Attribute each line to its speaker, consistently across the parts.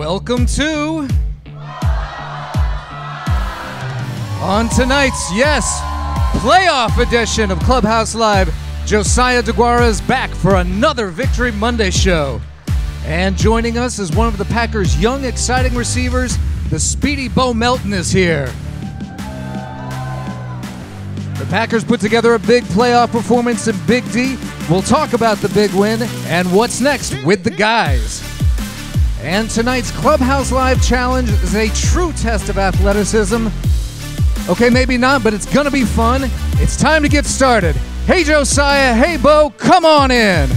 Speaker 1: Welcome to. On tonight's, yes, playoff edition of Clubhouse Live, Josiah Deguara is back for another Victory Monday show. And joining us is one of the Packers' young, exciting receivers, the speedy Bo Melton is here. The Packers put together a big playoff performance in Big D. We'll talk about the big win and what's next with the guys. And tonight's Clubhouse Live challenge is a true test of athleticism. Okay, maybe not, but it's gonna be fun. It's time to get started. Hey, Josiah. Hey, Bo. Come on in.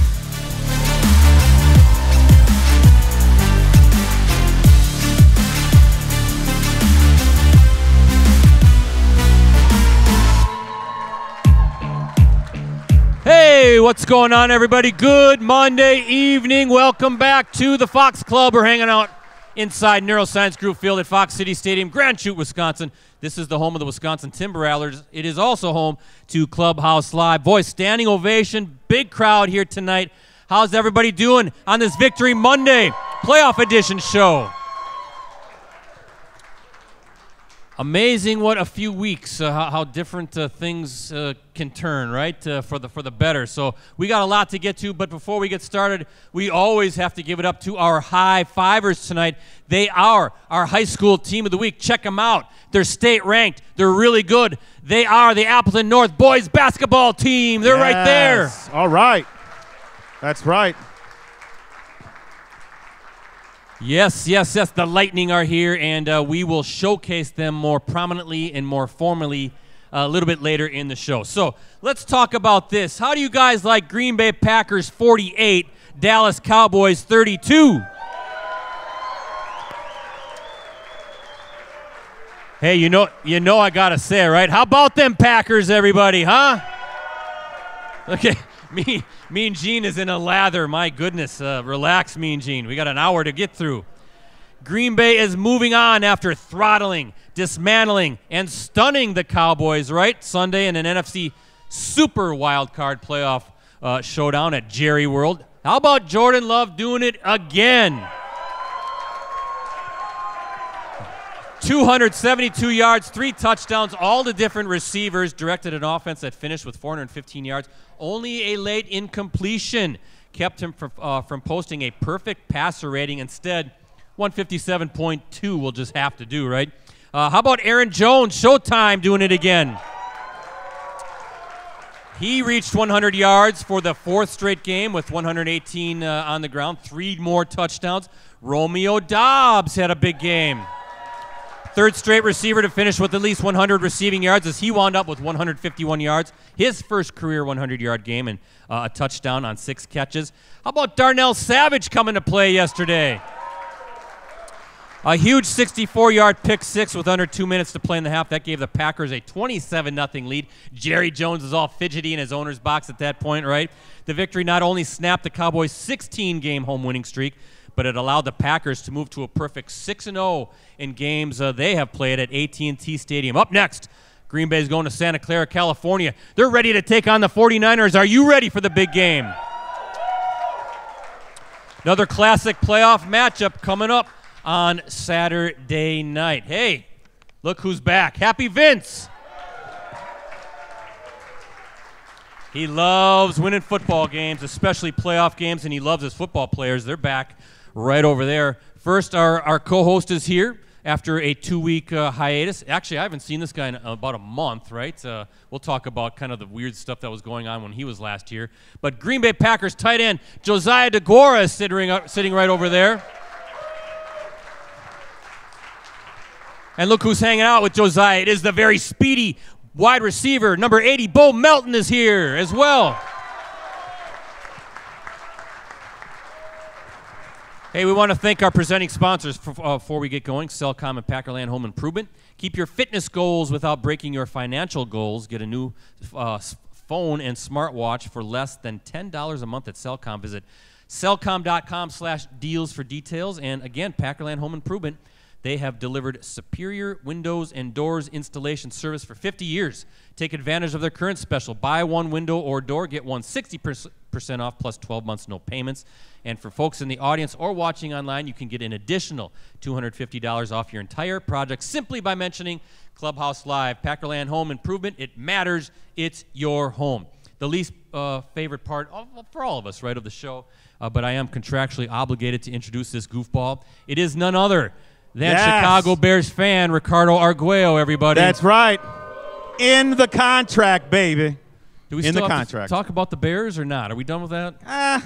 Speaker 2: What's going on, everybody? Good Monday evening. Welcome back to the Fox Club. We're hanging out inside Neuroscience Group Field at Fox City Stadium, Grand Chute, Wisconsin. This is the home of the Wisconsin Timber Rattlers. It is also home to Clubhouse Live. Boys, standing ovation, big crowd here tonight. How's everybody doing on this Victory Monday playoff edition show? Amazing what a few weeks, uh, how, how, different uh, things uh, can turn, right, uh, for, the, for the better. So we got a lot to get to, but before we get started, we always have to give it up to our high fivers tonight. They are our high school team of the week. Check them out. They're state ranked, they're really good. They are the Appleton North boys basketball team. They're
Speaker 3: yes.
Speaker 2: right there.
Speaker 3: All right. That's right.
Speaker 2: Yes, yes, yes. The Lightning are here, and uh, we will showcase them more prominently and more formally uh, a little bit later in the show. So let's talk about this. How do you guys like Green Bay Packers 48, Dallas Cowboys 32? Hey, you know, you know, I gotta say, right? How about them Packers, everybody, huh? Okay, me, Mean Gene is in a lather. My goodness. Uh, relax, Mean Gene. We got an hour to get through. Green Bay is moving on after throttling, dismantling, and stunning the Cowboys, right? Sunday in an NFC super wild card playoff uh, showdown at Jerry World. How about Jordan Love doing it again? 272 yards, three touchdowns, all the different receivers directed an offense that finished with 415 yards. Only a late incompletion kept him from, uh, from posting a perfect passer rating. Instead, 157.2 will just have to do, right? Uh, how about Aaron Jones, Showtime, doing it again? He reached 100 yards for the fourth straight game with 118 uh, on the ground, three more touchdowns. Romeo Doubs had a big game. Third straight receiver to finish with at least 100 receiving yards as he wound up with 151 yards. His first career 100 yard game and uh, a touchdown on six catches. How about Darnell Savage coming to play yesterday? A huge 64 yard pick six with under two minutes to play in the half. That gave the Packers a 27 0 lead. Jerry Jones is all fidgety in his owner's box at that point, right? The victory not only snapped the Cowboys' 16 game home winning streak, but it allowed the Packers to move to a perfect 6 0 in games uh, they have played at AT&T Stadium. Up next, Green Bay is going to Santa Clara, California. They're ready to take on the 49ers. Are you ready for the big game? Another classic playoff matchup coming up on Saturday night. Hey, look who's back. Happy Vince. He loves winning football games, especially playoff games, and he loves his football players. They're back right over there. First, our, our co host is here after a two week uh, hiatus. Actually, I haven't seen this guy in about a month, right? Uh, we'll talk about kind of the weird stuff that was going on when he was last here. But Green Bay Packers tight end Josiah Deguara is sitting, uh, sitting right over there. And look who's hanging out with Josiah. It is the very speedy wide receiver, number 80, Bo Melton is here as well. Hey, we want to thank our presenting sponsors for, uh, before we get going Cellcom and Packerland Home Improvement. Keep your fitness goals without breaking your financial goals. Get a new uh, phone and smartwatch for less than $10 a month at Cellcom. Visit cellcom.com slash deals for details. And again, Packerland Home Improvement, they have delivered superior windows and doors installation service for 50 years. Take advantage of their current special. Buy one window or door, get one 60% percent off plus 12 months no payments. And for folks in the audience or watching online, you can get an additional $250 off your entire project simply by mentioning Clubhouse Live. Packerland Home Improvement. It matters. It's your home. The least uh, favorite part of, for all of us, right, of the show. Uh, but I am contractually obligated to introduce this goofball. It is none other than
Speaker 3: Yes.
Speaker 2: Chicago Bears fan Ricardo Arguello. Everybody.
Speaker 3: That's right. In the contract, baby.
Speaker 2: Do we
Speaker 3: in the
Speaker 2: have to
Speaker 3: contract.
Speaker 2: talk about the Bears or not? Are we done with that?
Speaker 3: Ah,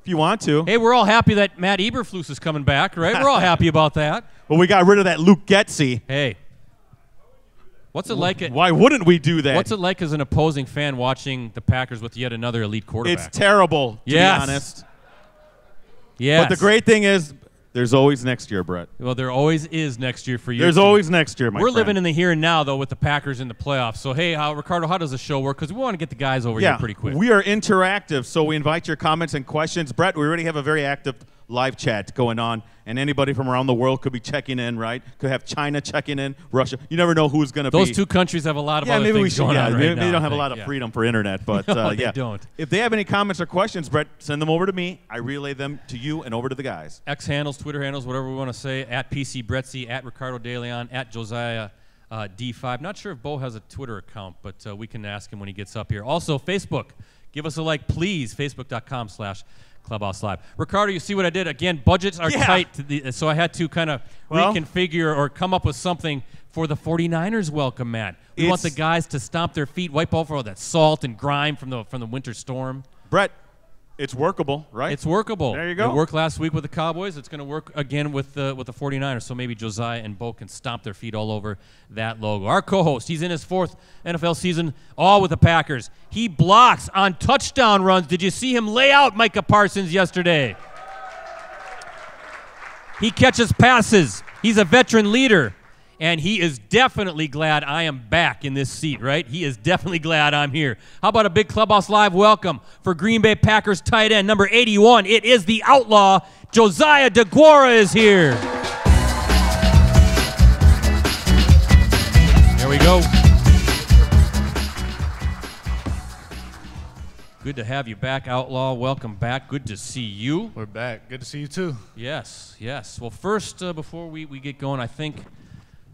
Speaker 3: if you want to.
Speaker 2: Hey, we're all happy that Matt Eberflus is coming back, right? We're all happy about that.
Speaker 3: Well, we got rid of that Luke Getsy.
Speaker 2: Hey, what's it like? At,
Speaker 3: Why wouldn't we do that?
Speaker 2: what's it like as an opposing fan watching the Packers with yet another elite quarterback?
Speaker 3: It's terrible, to
Speaker 2: Yes.
Speaker 3: be honest.
Speaker 2: yes.
Speaker 3: But the great thing is, there's always next year, Brett.
Speaker 2: well, there always is next year for you.
Speaker 3: There's always next year, my
Speaker 2: We're
Speaker 3: friend.
Speaker 2: living in the here and now, though, with the Packers in the playoffs. So, hey, how, Ricardo, how does the show work? Because we want to get the guys over
Speaker 3: yeah,
Speaker 2: here pretty quick.
Speaker 3: we are interactive, so we invite your comments and questions. Brett, we already have a very active live chat going on, and anybody from around the world could be checking in, right? Could have China checking in, Russia. You never know who's going to be.
Speaker 2: Those two countries have a lot of
Speaker 3: yeah,
Speaker 2: other
Speaker 3: maybe
Speaker 2: things
Speaker 3: we should.
Speaker 2: going
Speaker 3: Yeah,
Speaker 2: on right
Speaker 3: maybe
Speaker 2: now,
Speaker 3: they don't have a lot of
Speaker 2: yeah.
Speaker 3: freedom for internet, but
Speaker 2: No,
Speaker 3: uh,
Speaker 2: they
Speaker 3: yeah,
Speaker 2: don't.
Speaker 3: If they have any comments or questions, Brett, send them over to me. I relay them to you and over to the guys.
Speaker 2: X handles, Twitter handles, whatever we want to say, at PC Bretzi, at Ricardo DeLeon, at Josiah uh, D5. Not sure if Bo has a Twitter account, but uh, we can ask him when he gets up here. Also, Facebook. Give us a like, please. Facebook.com slash Clubhouse Live. Ricardo, you see what I did? Again, budgets are
Speaker 3: Yeah.
Speaker 2: tight, to the, so I had to kind of
Speaker 3: Well-
Speaker 2: reconfigure or come up with something for the 49ers welcome, Matt. We want the guys to stomp their feet, wipe off all that salt and grime from the, from the winter storm.
Speaker 3: Brett, it's workable, right?
Speaker 2: It's workable.
Speaker 3: There you go.
Speaker 2: It worked last week with the Cowboys. It's going to work again with the with the 49ers. So maybe Josiah and Bo can stomp their feet all over that logo. Our co-host, he's in his fourth NFL season, all with the Packers. He blocks on touchdown runs. Did you see him lay out Micah Parsons yesterday? He catches passes. He's a veteran leader. And he is definitely glad I am back in this seat, right? He is definitely glad I'm here. How about a big Clubhouse Live welcome for Green Bay Packers tight end number 81? It is the outlaw. Josiah Deguara is here. There we go. Good to have you back, Outlaw. Welcome back. Good to see you.
Speaker 4: We're back. Good to see you too.
Speaker 2: Yes, yes. Well, first, uh, before we, we get going, I think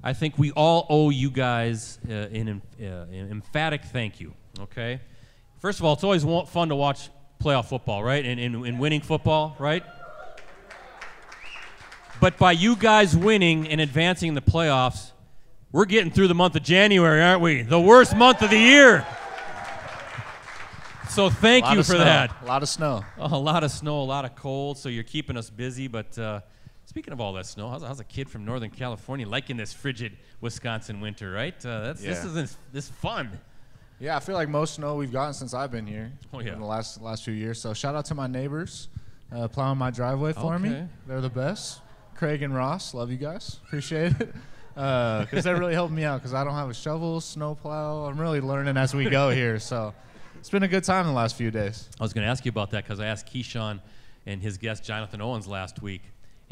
Speaker 2: I think we all owe you guys uh, an, uh, an emphatic thank you. Okay. First of all, it's always fun to watch playoff football, right? And, and, and winning football, right? But by you guys winning and advancing in the playoffs, we're getting through the month of January, aren't we? The worst month of the year. So thank you for
Speaker 4: snow.
Speaker 2: that.
Speaker 4: A lot of snow.
Speaker 2: Oh, a lot of snow, a lot of cold, so you're keeping us busy. But uh, speaking of all that snow, how's, how's a kid from Northern California liking this frigid Wisconsin winter, right? Uh, that's, This isn't this fun.
Speaker 4: Yeah, I feel like most snow we've gotten since I've been here
Speaker 2: Oh, yeah.
Speaker 4: in the last last few years. So shout out to my neighbors uh, plowing my driveway for me. They're the best. Craig and Ross, love you guys. Appreciate it. Because they're really helping me out because I don't have a shovel, snow plow. I'm really learning as we go here. So it's been a good time the last few days.
Speaker 2: I was going to ask you about that because I asked Keisean and his guest Jonathan Owens last week,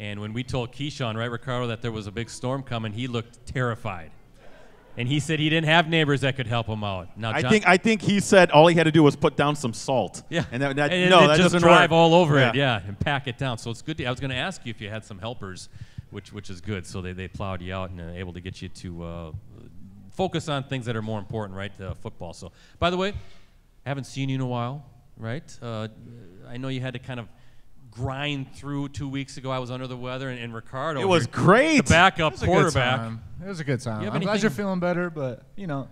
Speaker 2: and when we told Keisean, right, Ricardo, that there was a big storm coming, he looked terrified, and he said he didn't have neighbors that could help him out. Now,
Speaker 3: I think I think he said all he had to do was put down some salt.
Speaker 2: Yeah,
Speaker 3: and that, that
Speaker 2: and
Speaker 3: no, that
Speaker 2: just
Speaker 3: doesn't
Speaker 2: drive
Speaker 3: work.
Speaker 2: all over
Speaker 3: Yeah.
Speaker 2: it, yeah, and pack it down. So it's good. To, I was going to ask you if you had some helpers, which which is good. So they, they plowed you out and uh, able to get you to uh, focus on things that are more important, right? Uh, football. So by the way, I haven't seen you in a while, right? Uh, I know you had to kind of grind through two weeks ago. I was under the weather, and, and Ricardo,
Speaker 3: It was great.
Speaker 2: the backup
Speaker 4: It
Speaker 2: quarterback.
Speaker 4: It was a good time.
Speaker 2: You
Speaker 4: I'm glad you're feeling better, but you know,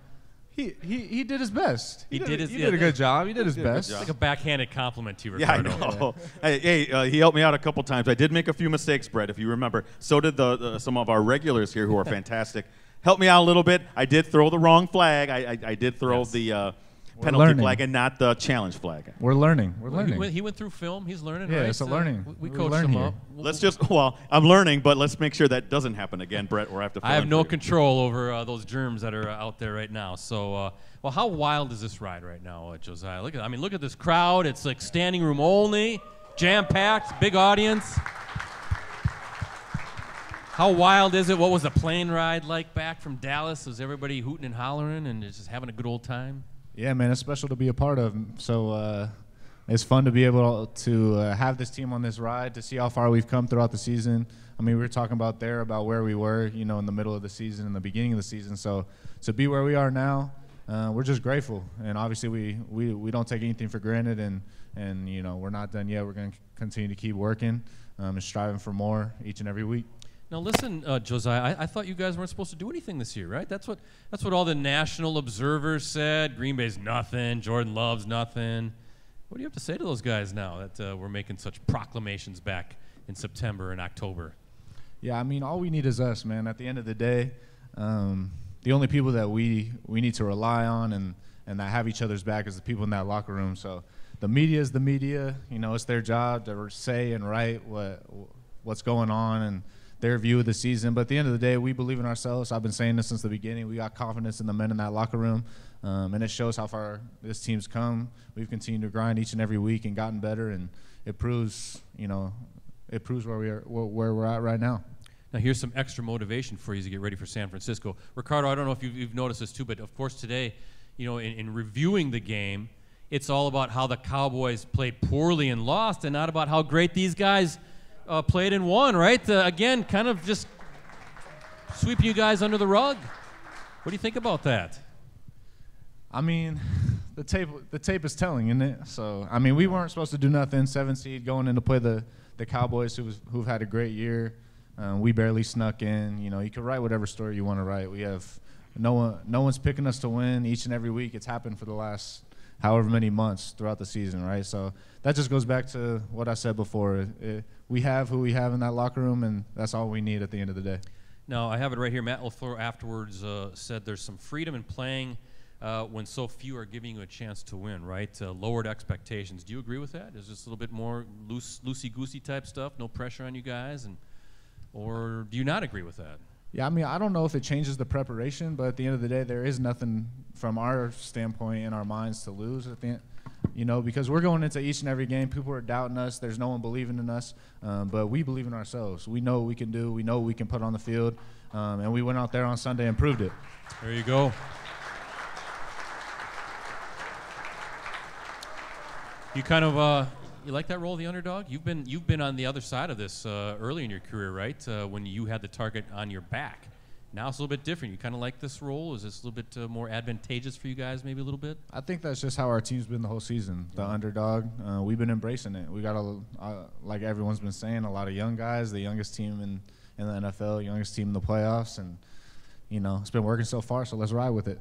Speaker 4: he he, he did his best.
Speaker 2: He did his-
Speaker 4: he
Speaker 2: yeah,
Speaker 4: did a good job. He did his
Speaker 3: did
Speaker 4: best.
Speaker 3: job.
Speaker 2: Like a backhanded compliment to you,
Speaker 3: Yeah, I
Speaker 2: Ricardo.
Speaker 3: know. hey, hey uh, he helped me out a couple times. I did make a few mistakes, Brett, if you remember. So did the, uh, some of our regulars here who are fantastic. Helped me out a little bit. I did throw the wrong flag. I, I, I did throw
Speaker 2: Yes.
Speaker 3: the uh, penalty
Speaker 4: learning.
Speaker 3: flag and not the challenge flag.
Speaker 4: We're learning. We're
Speaker 2: He
Speaker 4: learning.
Speaker 2: went, he went through film. He's learning.
Speaker 4: Yeah,
Speaker 2: right?
Speaker 4: it's a
Speaker 2: Uh,
Speaker 4: learning.
Speaker 2: we
Speaker 4: We
Speaker 2: coached
Speaker 4: learn
Speaker 2: him
Speaker 4: here.
Speaker 2: up.
Speaker 3: Let's just, well, I'm learning, but let's make sure that doesn't happen again, Brett, or I have to
Speaker 2: I have no
Speaker 3: you.
Speaker 2: control over uh, those germs that are uh, out there right now. So, uh, well, how wild is this ride right now, uh, Josiah? Look at, I mean, look at this crowd. It's like standing room only, jam packed, big audience. How wild is it? What was the plane ride like back from Dallas? Was everybody hooting and hollering and just having a good old time?
Speaker 4: Yeah, man, it's special to be a part of. So uh, it's fun to be able to uh, have this team on this ride to see how far we've come throughout the season. I mean, we were talking about there about where we were, you know, in the middle of the season, in the beginning of the season. So to be where we are now, uh, we're just grateful. And obviously, we, we, we don't take anything for granted. And, and you know, we're not done yet. We're going to continue to keep working um, and striving for more each and every week.
Speaker 2: Now listen, uh, Josiah. I, I, thought you guys weren't supposed to do anything this year, right? That's what that's what all the national observers said. Green Bay's nothing. Jordan Love's nothing. What do you have to say to those guys now that uh, we're making such proclamations back in September and October?
Speaker 4: Yeah, I mean, all we need is us, man. At the end of the day, um, the only people that we we need to rely on and and that have each other's back is the people in that locker room. So the media is the media. You know, it's their job to say and write what what's going on and their view of the season. But at the end of the day, we believe in ourselves. I've been saying this since the beginning. We got confidence in the men in that locker room, um, and it shows how far this team's come. We've continued to grind each and every week and gotten better, and it proves, you know, it proves where we are, where we're at right now.
Speaker 2: Now, here's some extra motivation for you to get ready for San Francisco. Ricardo, I don't know if you've, you've noticed this too, but of course today, you know, in, in reviewing the game, it's all about how the Cowboys played poorly and lost, and not about how great these guys uh, played and won, right? Again, kind of just sweeping you guys under the rug. What do you think about that?
Speaker 4: I mean, the tape the tape is telling, isn't it? So I mean, we weren't supposed to do nothing. Seven seed going in to play the the Cowboys, who who've had a great year. Um, we barely snuck in. You know, you can write whatever story you want to write. We have no one no one's picking us to win each and every week. It's happened for the last however many months throughout the season, right? So that just goes back to what I said before. It, we have who we have in that locker room, and that's all we need at the end of the day.
Speaker 2: Now, I have it right here. Matt LaFleur afterwards uh, said there's some freedom in playing uh, when so few are giving you a chance to win, right? Uh, lowered expectations. Do you agree with that? Is this a little bit more loose, loosey-goosey type stuff? No pressure on you guys, and or do you not agree with that?
Speaker 4: Yeah, I mean, I don't know if it changes the preparation, but at the end of the day, there is nothing from our standpoint in our minds to lose. At the end, you know, because we're going into each and every game. People are doubting us. There's no one believing in us, um, but we believe in ourselves. We know what we can do. We know what we can put on the field, um, and we went out there on Sunday and proved it.
Speaker 2: There you go. You kind of uh, you like that role of the underdog? You've been you've been on the other side of this uh, early in your career, right? Uh, when you had the target on your back. Now it's a little bit different. You kind of like this role. Is this a little bit uh, more advantageous for you guys? Maybe a little bit.
Speaker 4: I think that's just how our team's been the whole season. The underdog. Uh, we've been embracing it. We got a uh, like everyone's been saying, a lot of young guys. The youngest team in in the NFL, youngest team in the playoffs, and you know it's been working so far. So let's ride with it.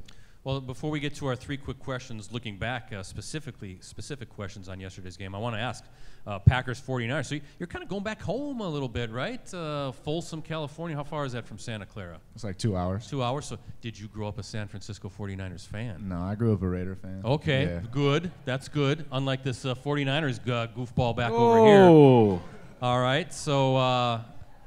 Speaker 2: Well, before we get to our three quick questions, looking back uh, specifically, specific questions on yesterday's game, I want to ask uh, Packers 49ers. So you're kind of going back home a little bit, right? Uh, Folsom, California. How far is that from Santa Clara?
Speaker 4: It's like two hours.
Speaker 2: Two hours. So did you grow up a San Francisco 49ers fan?
Speaker 4: No, I grew up a Raider fan.
Speaker 2: Okay, yeah. good. That's good. Unlike this uh, 49ers goofball back
Speaker 3: oh.
Speaker 2: over here. All right. So uh,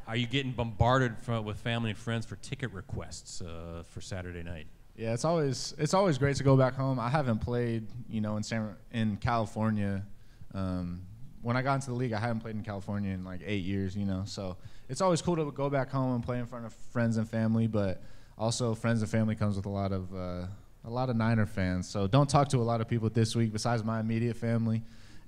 Speaker 2: are you getting bombarded from, with family and friends for ticket requests uh, for Saturday night?
Speaker 4: Yeah, it's always it's always great to go back home. I haven't played, you know, in San in California. Um, when I got into the league, I hadn't played in California in like eight years, you know. So it's always cool to go back home and play in front of friends and family. But also, friends and family comes with a lot of uh, a lot of Niner fans. So don't talk to a lot of people this week besides my immediate family.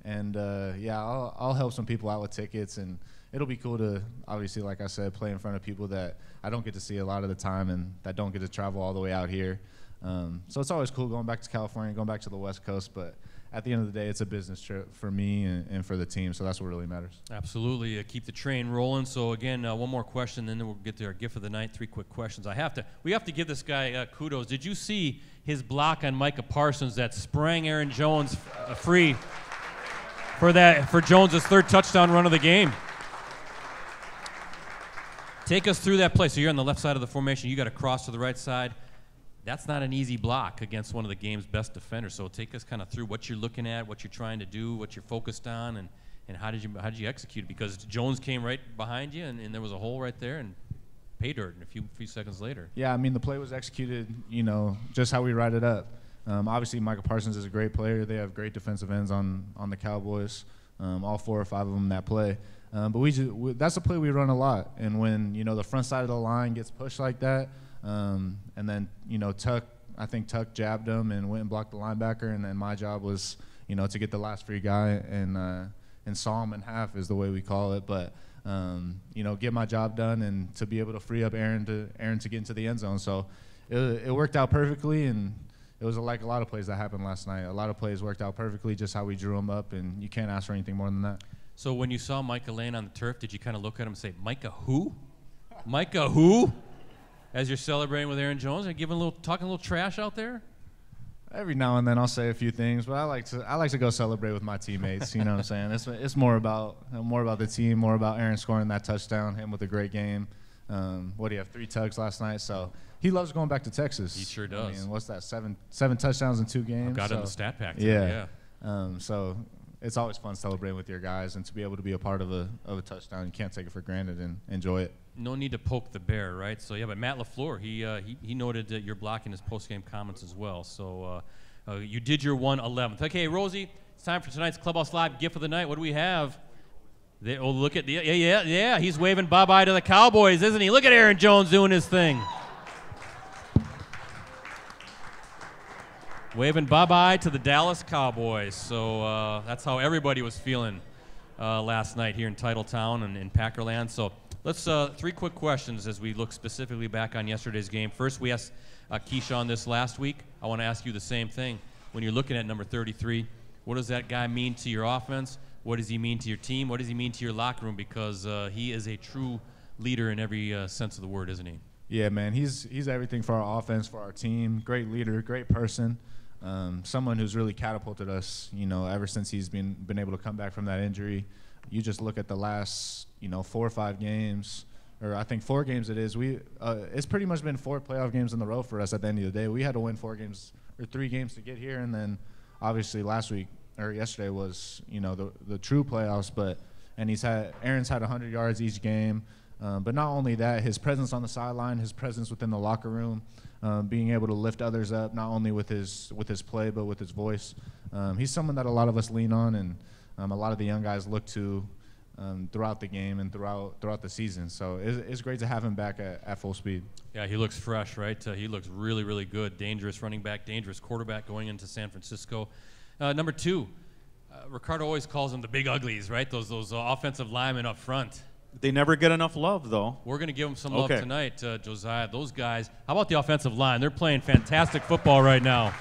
Speaker 4: And uh, yeah, I'll, I'll help some people out with tickets and it'll be cool to obviously, like I said, play in front of people that I don't get to see a lot of the time and that don't get to travel all the way out here. Um, so it's always cool going back to California, going back to the West Coast, but at the end of the day, it's a business trip for me and, and for the team, so that's what really matters.
Speaker 2: Absolutely, uh, keep the train rolling. So again, uh, one more question, then we'll get to our gift of the night. Three quick questions. I have to, we have to give this guy uh, kudos. Did you see his block on Micah Parsons that sprang Aaron Jones uh, free for that for Jones's third touchdown run of the game? Take us through that play. So you're on the left side of the formation. You got to cross to the right side. That's not an easy block against one of the game's best defenders. So take us kind of through what you're looking at, what you're trying to do, what you're focused on, and, and how did you how did you execute it? Because Jones came right behind you, and, and there was a hole right there, and pay dirt a few few seconds later.
Speaker 4: Yeah, I mean the play was executed, you know, just how we write it up. Um, obviously, Michael Parsons is a great player. They have great defensive ends on on the Cowboys. Um, all four or five of them that play. Um, but we, just, we, that's a play we run a lot. And when you know the front side of the line gets pushed like that, um, and then you know Tuck, I think Tuck jabbed him and went and blocked the linebacker, and then my job was you know, to get the last free guy and uh, and saw him in half is the way we call it. But um, you know, get my job done and to be able to free up Aaron to Aaron to get into the end zone. So it, it worked out perfectly, and it was like a lot of plays that happened last night. A lot of plays worked out perfectly, just how we drew them up, and you can't ask for anything more than that.
Speaker 2: So when you saw Micah laying on the turf, did you kind of look at him and say, "Micah who? Micah who?" As you're celebrating with Aaron Jones and giving a little, talking a little trash out there.
Speaker 4: Every now and then I'll say a few things, but I like to I like to go celebrate with my teammates. You know what I'm saying? It's it's more about more about the team, more about Aaron scoring that touchdown, him with a great game. Um, what do you have? Three tugs last night, so he loves going back to Texas.
Speaker 2: He sure
Speaker 4: I
Speaker 2: does.
Speaker 4: mean, what's that? Seven seven touchdowns in two games.
Speaker 2: I've got it in the stat pack. too,
Speaker 4: Yeah.
Speaker 2: yeah.
Speaker 4: Um, so it's always fun celebrating with your guys, and to be able to be a part of a of a touchdown, you can't take it for granted and enjoy it.
Speaker 2: No need to poke the bear, right? So yeah, but Matt LaFleur, he uh, he, he noted that you're blocking his post-game comments as well. So uh, uh, you did your one eleventh. Okay, Rosie, it's time for tonight's Clubhouse Live gift of the night. What do we have? They, oh, look at the yeah yeah yeah. He's waving bye bye to the Cowboys, isn't he? Look at Aaron Jones doing his thing. Waving bye bye to the Dallas Cowboys. So uh, that's how everybody was feeling uh, last night here in Titletown and in Packerland. So let's uh, three quick questions as we look specifically back on yesterday's game. First, we asked uh, Keisean this last week. I want to ask you the same thing. When you're looking at number 33, what does that guy mean to your offense? What does he mean to your team? What does he mean to your locker room? Because uh, he is a true leader in every uh, sense of the word, isn't he?
Speaker 4: Yeah, man, he's he's everything for our offense, for our team. Great leader, great person, um, someone who's really catapulted us. You know, ever since he's been been able to come back from that injury. You just look at the last, you know, four or five games, or I think four games it is. We uh, it's pretty much been four playoff games in the row for us. At the end of the day, we had to win four games or three games to get here, and then obviously last week or yesterday was you know the the true playoffs. But and he's had Aaron's had 100 yards each game. Um, but not only that, his presence on the sideline, his presence within the locker room, um, being able to lift others up, not only with his with his play but with his voice. Um, he's someone that a lot of us lean on, and um, a lot of the young guys look to um, throughout the game and throughout throughout the season. So it's, it's great to have him back at, at full speed.
Speaker 2: Yeah, he looks fresh, right? Uh, he looks really, really good. Dangerous running back, dangerous quarterback going into San Francisco. Uh, number two, uh, Ricardo always calls them the big uglies, right? Those those uh, offensive linemen up front.
Speaker 3: They never get enough love, though.
Speaker 2: We're going to give them some love
Speaker 3: Okay.
Speaker 2: tonight, uh, Josiah. Those guys. How about the offensive line? They're playing fantastic football right now.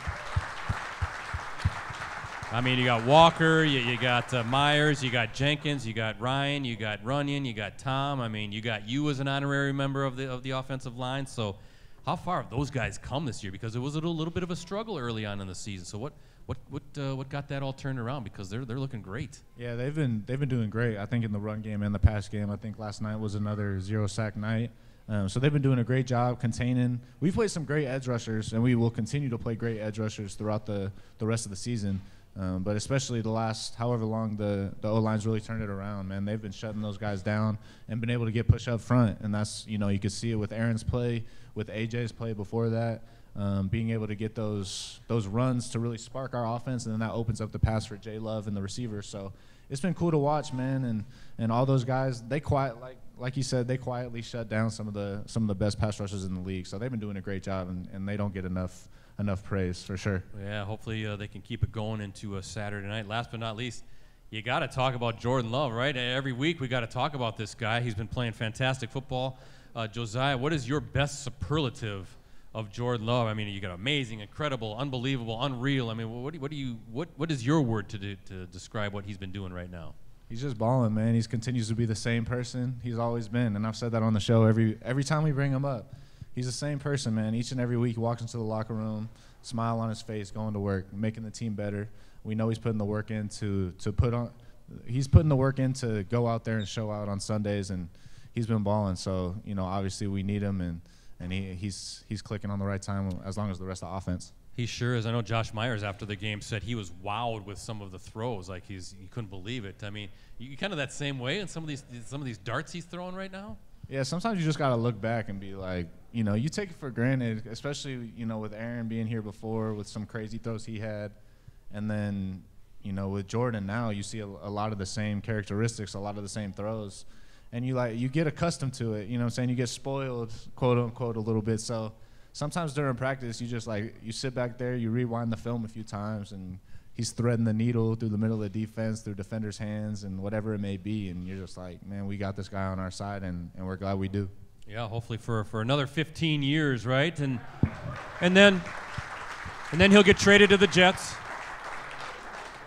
Speaker 2: I mean, you got Walker, you, you got uh, Myers, you got Jenkins, you got Rhyan, you got Runyan, you got Tom. I mean, you got you as an honorary member of the of the offensive line. So, how far have those guys come this year? Because it was a little, little bit of a struggle early on in the season. So, what what what uh, what got that all turned around? Because they're they're looking great.
Speaker 4: Yeah, they've been they've been doing great. I think in the run game and the pass game. I think last night was another zero sack night. Um, so they've been doing a great job containing. We've played some great edge rushers, and we will continue to play great edge rushers throughout the the rest of the season. Um, but especially the last however long the the O line's really turned it around, man. They've been shutting those guys down and been able to get push up front, and that's you know you could see it with Aaron's play, with AJ's play before that. Um, being able to get those those runs to really spark our offense, and then that opens up the pass for Jay Love and the receivers. So it's been cool to watch, man, and and all those guys they quiet like like you said they quietly shut down some of the some of the best pass rushers in the league. So they've been doing a great job, and, and they don't get enough enough praise for sure.
Speaker 2: Yeah, hopefully uh, they can keep it going into a Saturday night. Last but not least, you got to talk about Jordan Love, right? Every week we got to talk about this guy. He's been playing fantastic football. Uh, Josiah, what is your best superlative of Jordan Love? I mean, you got amazing, incredible, unbelievable, unreal. I mean, what do, what do you what what is your word to do, to describe what he's been doing right now?
Speaker 4: He's just balling, man. He continues to be the same person he's always been, and I've said that on the show every every time we bring him up. He's the same person, man. Each and every week, he walks into the locker room, smile on his face, going to work, making the team better. We know he's putting the work in to to put on. He's putting the work in to go out there and show out on Sundays, and he's been balling. So you know, obviously, we need him, and and he, he's he's clicking on the right time as long as the rest of the offense.
Speaker 2: He sure is. I know Josh Myers after the game said he was wowed with some of the throws. Like he's he couldn't believe it. I mean, you kind of that same way in some of these some of these darts he's throwing right now.
Speaker 4: Yeah, sometimes you just gotta look back and be like, you know, you take it for granted, especially you know with Aaron being here before with some crazy throws he had, and then you know with Jordan now you see a, a lot of the same characteristics, a lot of the same throws, and you like you get accustomed to it. You know, what I'm saying you get spoiled, quote unquote, a little bit. So sometimes during practice you just like you sit back there, you rewind the film a few times, and he's threading the needle through the middle of the defense, through defenders' hands, and whatever it may be. And you're just like, man, we got this guy on our side, and, and we're glad we do.
Speaker 2: Yeah, hopefully for, for another 15 years, right? And and then and then he'll get traded to the Jets.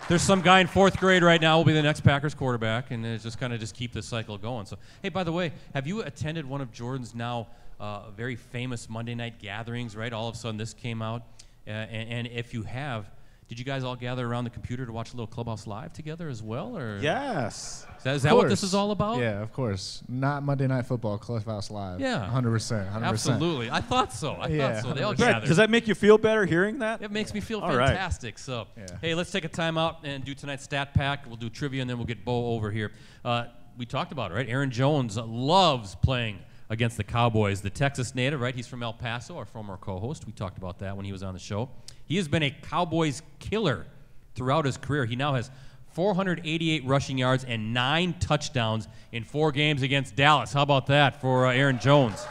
Speaker 2: There's some guy in fourth grade right now will be the next Packers quarterback, and it's just kind of just keep this cycle going. So, hey, by the way, have you attended one of Jordan's now uh, very famous Monday night gatherings? Right, all of a sudden this came out, uh, and, and if you have, did you guys all gather around the computer to watch a little Clubhouse Live together as well, or
Speaker 3: Yes.
Speaker 2: is that, is that what this is all about?
Speaker 4: Yeah, of course. Not Monday Night Football, Clubhouse Live.
Speaker 2: Yeah.
Speaker 4: 100%. 100%.
Speaker 2: Absolutely. I thought so. I
Speaker 4: Yeah,
Speaker 2: thought so. They all
Speaker 4: 100%.
Speaker 3: Brett,
Speaker 2: gathered.
Speaker 3: does that make you feel better hearing that?
Speaker 2: It makes me feel
Speaker 3: All right.
Speaker 2: fantastic. So,
Speaker 4: Yeah.
Speaker 2: hey, let's take a time out and do tonight's stat pack. We'll do trivia and then we'll get Bo over here. Uh, we talked about it, right? Aaron Jones loves playing against the Cowboys. The Texas native, right? He's from El Paso, our former co-host. We talked about that when he was on the show. He has been a Cowboys killer throughout his career. He now has 488 rushing yards and nine touchdowns in four games against Dallas. How about that for uh, Aaron Jones?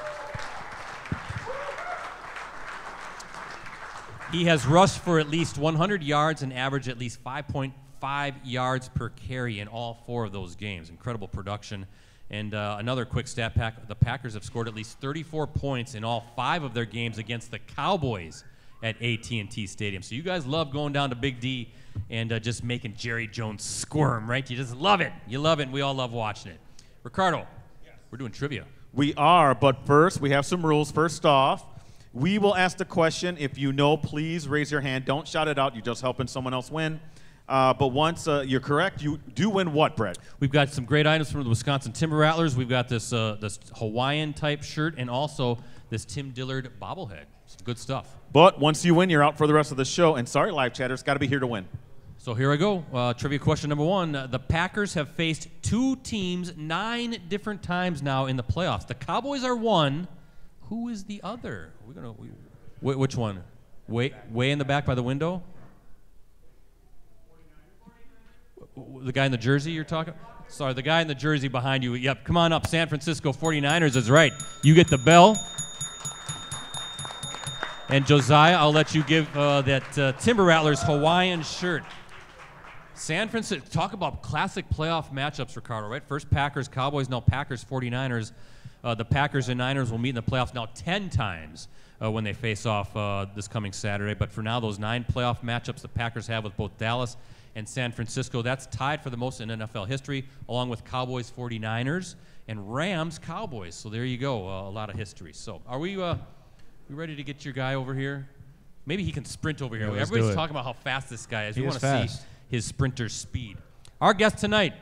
Speaker 2: He has rushed for at least 100 yards and averaged at least 5.5 yards per carry in all four of those games. Incredible production. And uh, another quick stat pack the Packers have scored at least 34 points in all five of their games against the Cowboys at AT&T Stadium. So you guys love going down to Big D and uh, just making Jerry Jones squirm, right? You just love it. You love it, and we all love watching it. Ricardo, we're doing trivia.
Speaker 3: We are, but first we have some rules. First off, we will ask the question. If you know, please raise your hand. Don't shout it out. You're just helping someone else win. Uh, but once uh, you're correct, you do win what, Brett?
Speaker 2: We've got some great items from the Wisconsin Timber Rattlers. We've got this uh, this Hawaiian type shirt and also this Tim Dillard bobblehead. Some good stuff.
Speaker 3: But once you win, you're out for the rest of the show. And sorry, live chatters, got to be here to win.
Speaker 2: So here I go. Uh, trivia question number one: uh, The Packers have faced two teams nine different times now in the playoffs. The Cowboys are one. Who is the other? We're gonna. We, wh- which one? Way way in the back by the window. The guy in the jersey you're talking? Sorry, the guy in the jersey behind you. Yep, come on up. San Francisco 49ers is right. You get the bell. And Josiah, I'll let you give uh, that uh, Timber Rattlers Hawaiian shirt. San Francisco, talk about classic playoff matchups, Ricardo, right? First Packers, Cowboys, now Packers, 49ers. Uh, the Packers and Niners will meet in the playoffs now 10 times uh, when they face off uh, this coming Saturday. But for now, those nine playoff matchups the Packers have with both Dallas and San Francisco, that's tied for the most in NFL history, along with Cowboys, 49ers, and Rams, Cowboys. So there you go, uh, a lot of history. So are we, we ready to get your guy over here? Maybe he can sprint over here.
Speaker 4: Yeah,
Speaker 2: Everybody's talking about how fast this guy is.
Speaker 4: He
Speaker 2: we want to see his sprinter speed. Our guest tonight,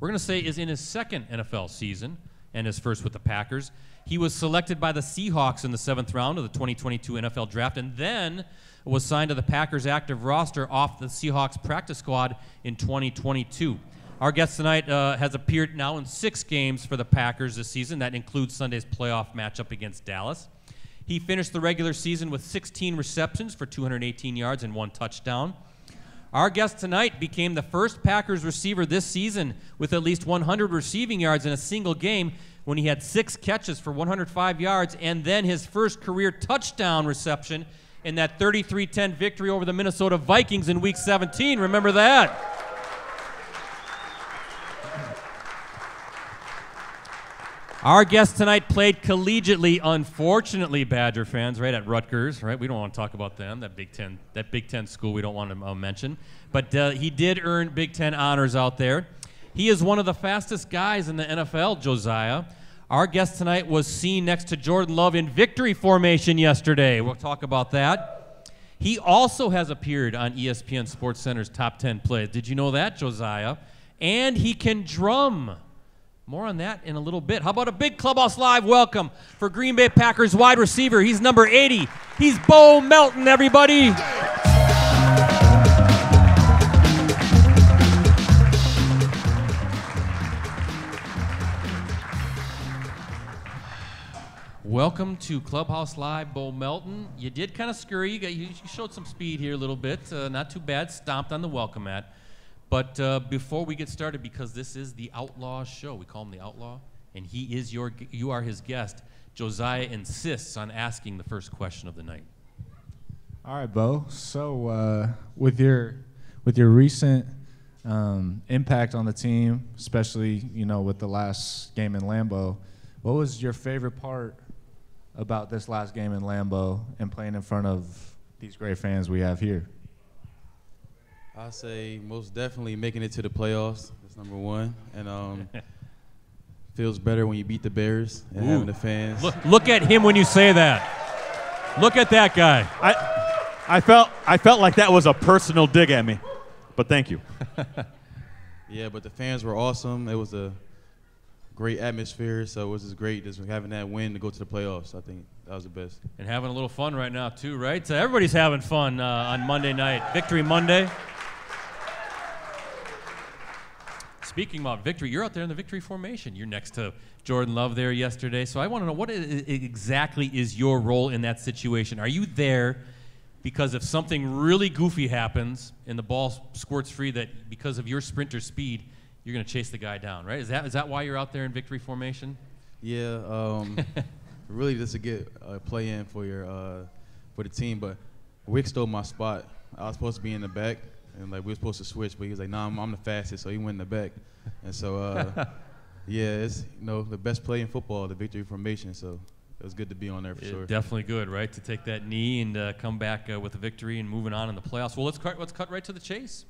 Speaker 2: we're going to say, is in his second NFL season and his first with the Packers. He was selected by the Seahawks in the seventh round of the 2022 NFL Draft and then was signed to the Packers active roster off the Seahawks practice squad in 2022. Our guest tonight uh, has appeared now in six games for the Packers this season. That includes Sunday's playoff matchup against Dallas. He finished the regular season with 16 receptions for 218 yards and one touchdown. Our guest tonight became the first Packers receiver this season with at least 100 receiving yards in a single game when he had six catches for 105 yards and then his first career touchdown reception in that 33 10 victory over the Minnesota Vikings in week 17. Remember that? Our guest tonight played collegiately, unfortunately, Badger fans, right at Rutgers, right? We don't want to talk about them, that Big Ten, that Big Ten school. We don't want to uh, mention, but uh, he did earn Big Ten honors out there. He is one of the fastest guys in the NFL, Josiah. Our guest tonight was seen next to Jordan Love in victory formation yesterday. We'll talk about that. He also has appeared on ESPN SportsCenter's top 10 plays. Did you know that, Josiah? And he can drum. More on that in a little bit. How about a big Clubhouse Live welcome for Green Bay Packers wide receiver? He's number 80. He's Bo Melton, everybody. Welcome to Clubhouse Live, Bo Melton. You did kind of scurry. You, got, you showed some speed here a little bit. Uh, not too bad. Stomped on the welcome mat. But uh, before we get started, because this is the Outlaw Show, we call him the Outlaw, and he is your, you are his guest. Josiah insists on asking the first question of the night.
Speaker 4: All right, Bo. So uh, with your with your recent um, impact on the team, especially you know with the last game in Lambeau, what was your favorite part about this last game in Lambeau and playing in front of these great fans we have here?
Speaker 5: I say most definitely making it to the playoffs. That's number one, and um, feels better when you beat the Bears and
Speaker 2: Ooh.
Speaker 5: having the fans.
Speaker 2: Look, look at him when you say that. Look at that guy.
Speaker 3: I, I felt I felt like that was a personal dig at me, but thank you.
Speaker 5: Yeah, but the fans were awesome. It was a great atmosphere, so it was just great just having that win to go to the playoffs. I think that was the best.
Speaker 2: And having a little fun right now, too, right? So everybody's having fun uh, on Monday night. Victory Monday. Speaking about victory, you're out there in the victory formation. You're next to Jordan Love there yesterday. So I want to know what i- i- exactly is your role in that situation? Are you there because if something really goofy happens and the ball squirts free, that because of your sprinter speed, you're going to chase the guy down, right? Is that, is that why you're out there in victory formation?
Speaker 5: Yeah, um, really just to get a play in for your uh, for the team. But Wicks stole my spot. I was supposed to be in the back, and like we were supposed to switch, but he was like, "Nah, I'm, I'm the fastest," so he went in the back. And so, uh, yeah, it's you know the best play in football, the victory formation. So it was good to be on there for
Speaker 2: Yeah,
Speaker 5: sure.
Speaker 2: Definitely good, right? To take that knee and uh, come back uh, with a victory and moving on in the playoffs. Well, let's cut, let's cut right to the chase.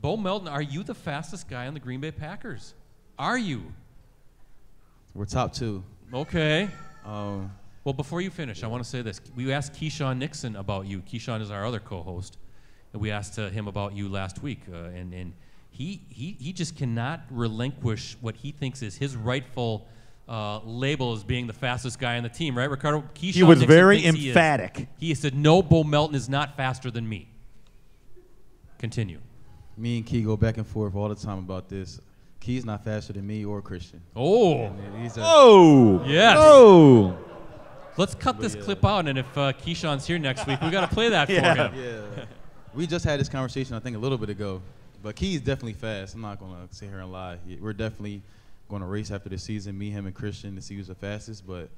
Speaker 2: Bo Melton, are you the fastest guy on the Green Bay Packers? Are you?
Speaker 5: We're top two.
Speaker 2: Okay.
Speaker 5: Um,
Speaker 2: Well, before you finish, I want to say this. We asked Keisean Nixon about you. Keisean is our other co-host, we asked uh, him about you last week, uh, and and he, he he just cannot relinquish what he thinks is his rightful uh, label as being the fastest guy on the team, right, Ricardo? Keisean
Speaker 3: He was
Speaker 2: Nixon
Speaker 3: very
Speaker 2: thinks he
Speaker 3: emphatic.
Speaker 2: He said, "No, Bo Melton is not faster than me." Continue.
Speaker 5: me and Key go back and forth all the time about this. Key's not faster than me or Christian.
Speaker 2: Oh,
Speaker 5: And he's a,
Speaker 3: Oh,
Speaker 2: Yes.
Speaker 3: Oh,
Speaker 2: let's cut this clip out, and if uh, Keisean's here next week, we got to play that for
Speaker 3: Yeah.
Speaker 2: him.
Speaker 5: Yeah. We just had this conversation, I think, a little bit ago. But Key's is definitely fast. I'm not going to sit here and lie. We're definitely going to race after the season, me, him, and Christian, to see who's the fastest. But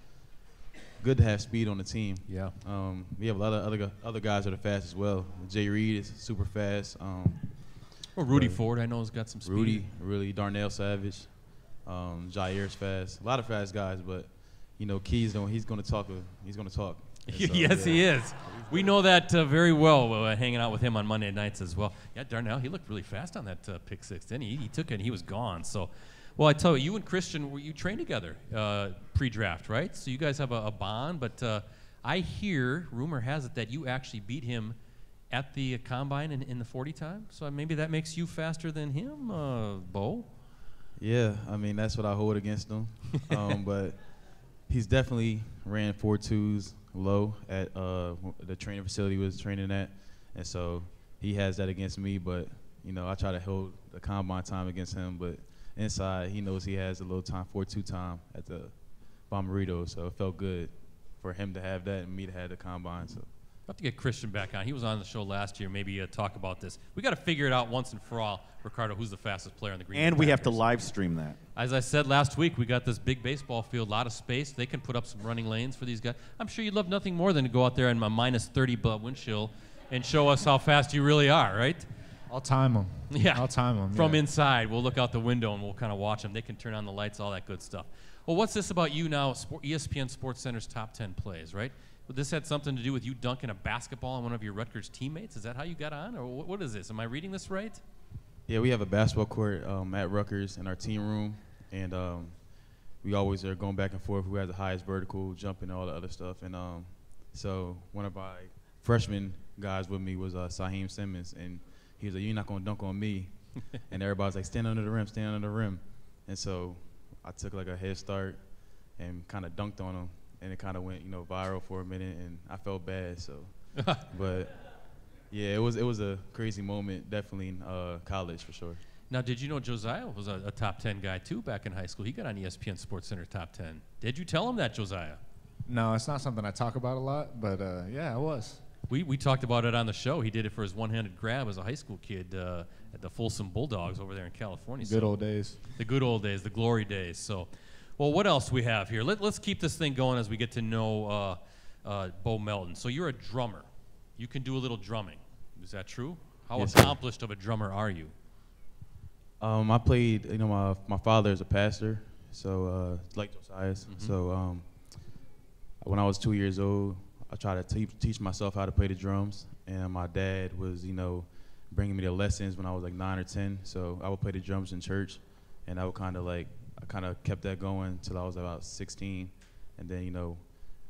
Speaker 5: good to have speed on the team.
Speaker 2: Yeah.
Speaker 5: Um, we have a lot of other, other guys that are fast as well. Jay Reed is super fast. Um,
Speaker 2: Well, Rudy Ford, I know, has got some speed.
Speaker 5: Rudy, really, Darnell Savage. Um, Jaire's fast. A lot of fast guys, but, you know, Key's, don't, he's going to talk. He's going to talk. And so,
Speaker 2: yes,
Speaker 5: yeah.
Speaker 2: he is. We know that uh, very well uh, hanging out with him on Monday nights as well. Yeah, Darnell, he looked really fast on that uh, pick six, didn't he? He took it and he was gone. So, well, I tell you, you and Christian, were you trained together uh, pre-draft, right? So you guys have a, a bond. But uh, I hear, rumor has it, that you actually beat him at the uh, combine in, in the 40 time. So maybe that makes you faster than him, uh, Bo.
Speaker 5: Yeah, I mean that's what I hold against him. um, but he's definitely ran four twos low at uh, the training facility was training at, and so he has that against me. But you know, I try to hold the combine time against him, but inside he knows he has a little time four two time at the Bomberito, so it felt good for him to have that and me to have the combine. So.
Speaker 2: About to get Christian back on. He was on the show last year. Maybe uh, talk about this. We got to figure it out once and for all, Ricardo. Who's the fastest player on the Green?
Speaker 3: And we have to live stream that.
Speaker 2: As I said last week, we got this big baseball field, a lot of space. They can put up some running lanes for these guys. I'm sure you'd love nothing more than to go out there in a minus 30 bu- wind chill and show us how fast you really are, right?
Speaker 4: I'll time them.
Speaker 2: Yeah.
Speaker 4: I'll time them.
Speaker 2: From
Speaker 4: yeah.
Speaker 2: inside, we'll look out the window and we'll kind of watch them. They can turn on the lights, all that good stuff. Well, what's this about you now? ESPN SportsCenter's top 10 plays, right? Well, this had something to do with you dunking a basketball on one of your Rutgers teammates. Is that how you got on, or wh- what is this? Am I reading this right?
Speaker 5: Yeah, we have a basketball court um, at Rutgers in our team room, and um, we always are going back and forth who has the highest vertical, jumping, and all the other stuff. And um, so one of my freshman guys with me was uh, Saheem Simmons, and he was like, "You're not gonna dunk on me," and everybody's like, "Stand under the rim, stand under the rim." And so I took like a head start and kind of dunked on him, and it kind of went, you know, viral for a minute, and I felt bad. So, but yeah, it was it was a crazy moment, definitely in uh, college for sure.
Speaker 2: Now, did you know Josiah was a, a top 10 guy too back in high school? He got on E ESPN SportsCenter top 10. Did you tell him that, Josiah?
Speaker 4: No, it's not something I talk about a lot, but uh, yeah, I was.
Speaker 2: We, we talked about it on the show. He did it for his one handed grab as a high school kid uh, at the Folsom Bulldogs over there in California.
Speaker 4: Good
Speaker 2: So-
Speaker 4: old days.
Speaker 2: The good old days, the glory days. So, well, what else we have here? Let, let's keep this thing going as we get to know uh, uh, Bo Melton. So, you're a drummer. you can do a little drumming. Is that true? How
Speaker 5: Yes, sir.
Speaker 2: accomplished of a drummer are you?
Speaker 5: Um, I played. You know, my my father is a pastor, so uh, like Josiah's. So um, when I was two years old, I tried to te- teach myself how to play the drums, and my dad was, you know, bringing me the lessons when I was like nine or ten. So I would play the drums in church, and I would kind of like I kind of kept that going till I was about 16, and then you know,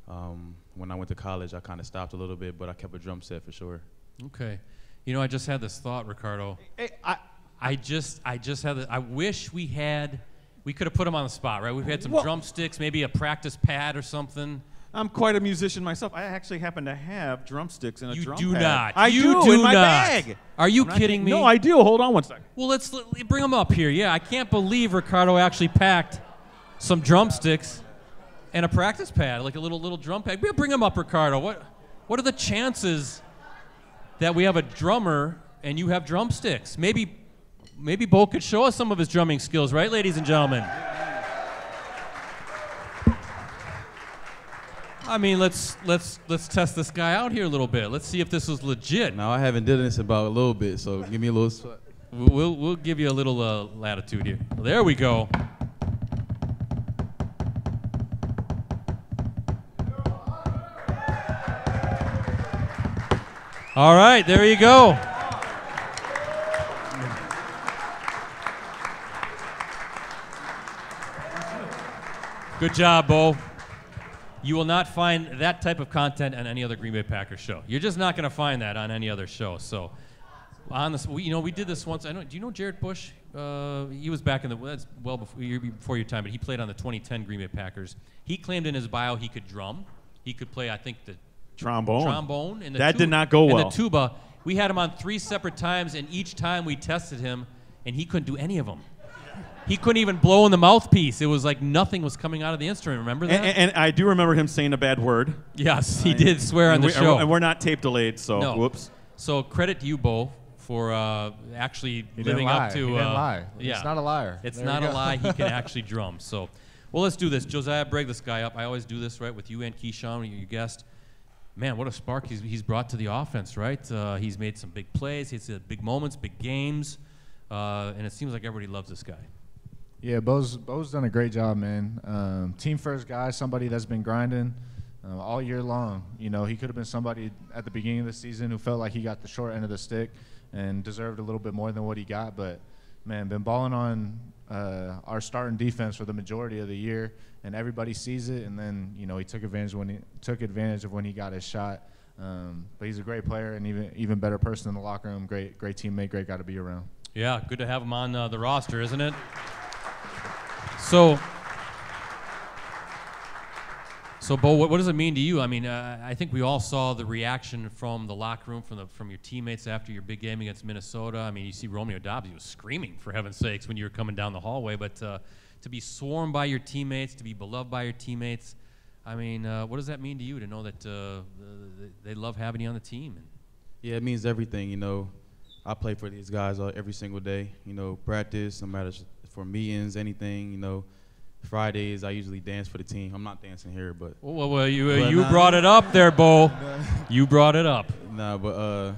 Speaker 5: um, when I went to college, I kind of stopped a little bit, but I kept a drum set for sure.
Speaker 2: Okay. You know, I just had this thought, Ricardo.
Speaker 3: Hey, I,
Speaker 2: I just, I just had. The, I wish we had. We could have put him on the spot, right? We've had some
Speaker 3: Well-
Speaker 2: drumsticks, maybe a practice pad or something.
Speaker 3: I'm quite a musician myself. I actually happen to have drumsticks and a drum.
Speaker 2: You
Speaker 3: drum
Speaker 2: do
Speaker 3: pad.
Speaker 2: not.
Speaker 3: I
Speaker 2: You
Speaker 3: do,
Speaker 2: do
Speaker 3: in my
Speaker 2: not.
Speaker 3: bag.
Speaker 2: Are you kidding me?
Speaker 3: No, I do. Hold on one second.
Speaker 2: Well, let's let, bring them up here. Yeah, I can't believe Ricardo actually packed some drumsticks and a practice pad, like a little little drum pad. Yeah, Bring them up, Ricardo. What what are the chances that we have a drummer and you have drumsticks? Maybe maybe Bo could show us some of his drumming skills, right, ladies and gentlemen? I mean, let's let's let's test this guy out here a little bit. Let's see if this is legit.
Speaker 5: Now I haven't done this about a little bit, so give me a little. sweat.
Speaker 2: We'll, we'll, we'll give you a little uh, latitude here. There we go. All right, there you go. Good job, Bo. You will not find that type of content on any other Green Bay Packers show. You're just not going to find that on any other show. So, on this, we, you know, we did this once. I know. Do you know Jarrett Bush? Uh, he was back in the that's well before, before your time, but he played on the 2010 Green Bay Packers. He claimed in his bio he could drum. He could play, I think, the
Speaker 3: Trombone.
Speaker 2: trombone and the
Speaker 3: That
Speaker 2: tu-
Speaker 3: did not go
Speaker 2: and
Speaker 3: well.
Speaker 2: the tuba. We had him on three separate times, and each time we tested him, and he couldn't do any of them. He couldn't even blow in the mouthpiece. It was like nothing was coming out of the instrument. Remember that?
Speaker 3: And, and, and I do remember him saying a bad word.
Speaker 2: yes, he did swear on
Speaker 3: and
Speaker 2: the
Speaker 3: we,
Speaker 2: show.
Speaker 3: And we're not tape delayed, so
Speaker 2: No.
Speaker 3: whoops.
Speaker 2: So credit to you, Bo, for uh, actually
Speaker 4: He
Speaker 2: living
Speaker 4: didn't lie.
Speaker 2: up to.
Speaker 4: He didn't
Speaker 2: uh,
Speaker 4: lie.
Speaker 2: Yeah,
Speaker 4: It's not a liar.
Speaker 2: It's
Speaker 4: There
Speaker 2: not a lie. He can actually drum. So, well, let's do this. Josiah, break this guy up. I always do this right with you and Keisean, your guest. Man, what a spark he's, he's brought to the offense, right? Uh, he's made some big plays. He's had big moments, big games, uh, and it seems like everybody loves this guy.
Speaker 4: Yeah, Bo's Bo's done a great job, man. Um, team first guy, somebody that's been grinding uh, all year long. You know, he could have been somebody at the beginning of the season who felt like he got the short end of the stick and deserved a little bit more than what he got. But man, been balling on uh, our starting defense for the majority of the year, and everybody sees it. And then you know he took advantage when he took advantage of when he got his shot. Um, but he's a great player and even even better person in the locker room. Great great teammate. Great guy to be around.
Speaker 2: Yeah, good to have him on uh, the roster, isn't it? So, so Bo, what, what does it mean to you? I mean, uh, I think we all saw the reaction from the locker room, from the from your teammates after your big game against Minnesota. I mean, you see Romeo Doubs; he was screaming for heaven's sakes when you were coming down the hallway. But uh, to be swarmed by your teammates, to be beloved by your teammates, I mean, uh, what does that mean to you to know that uh, they love having you on the team?
Speaker 5: Yeah, it means everything. You know, I play for these guys every single day. You know, practice, no matter for meetings, anything. You know, Fridays I usually dance for the team. I'm not dancing here, but
Speaker 2: Well, well, well you uh,
Speaker 5: But
Speaker 2: you
Speaker 5: nah.
Speaker 2: brought it up there, Bo. You brought it up.
Speaker 5: nah. But uh,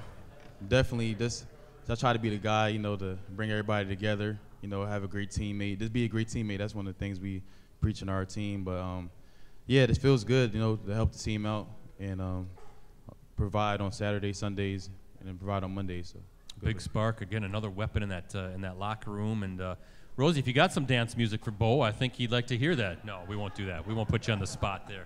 Speaker 5: definitely just I try to be the guy. You know, to bring everybody together. You know, have a great teammate. Just be a great teammate. That's one of the things we preach in our team. But um, yeah, this feels good. You know, to help the team out and um, provide on Saturdays, Sundays, and then provide on Mondays. So
Speaker 2: Big spark again, another weapon in that uh, in that locker room. And uh, Rosie, if you got some dance music for Bo, I think he'd like to hear that. No, we won't do that. We won't put you on the spot there.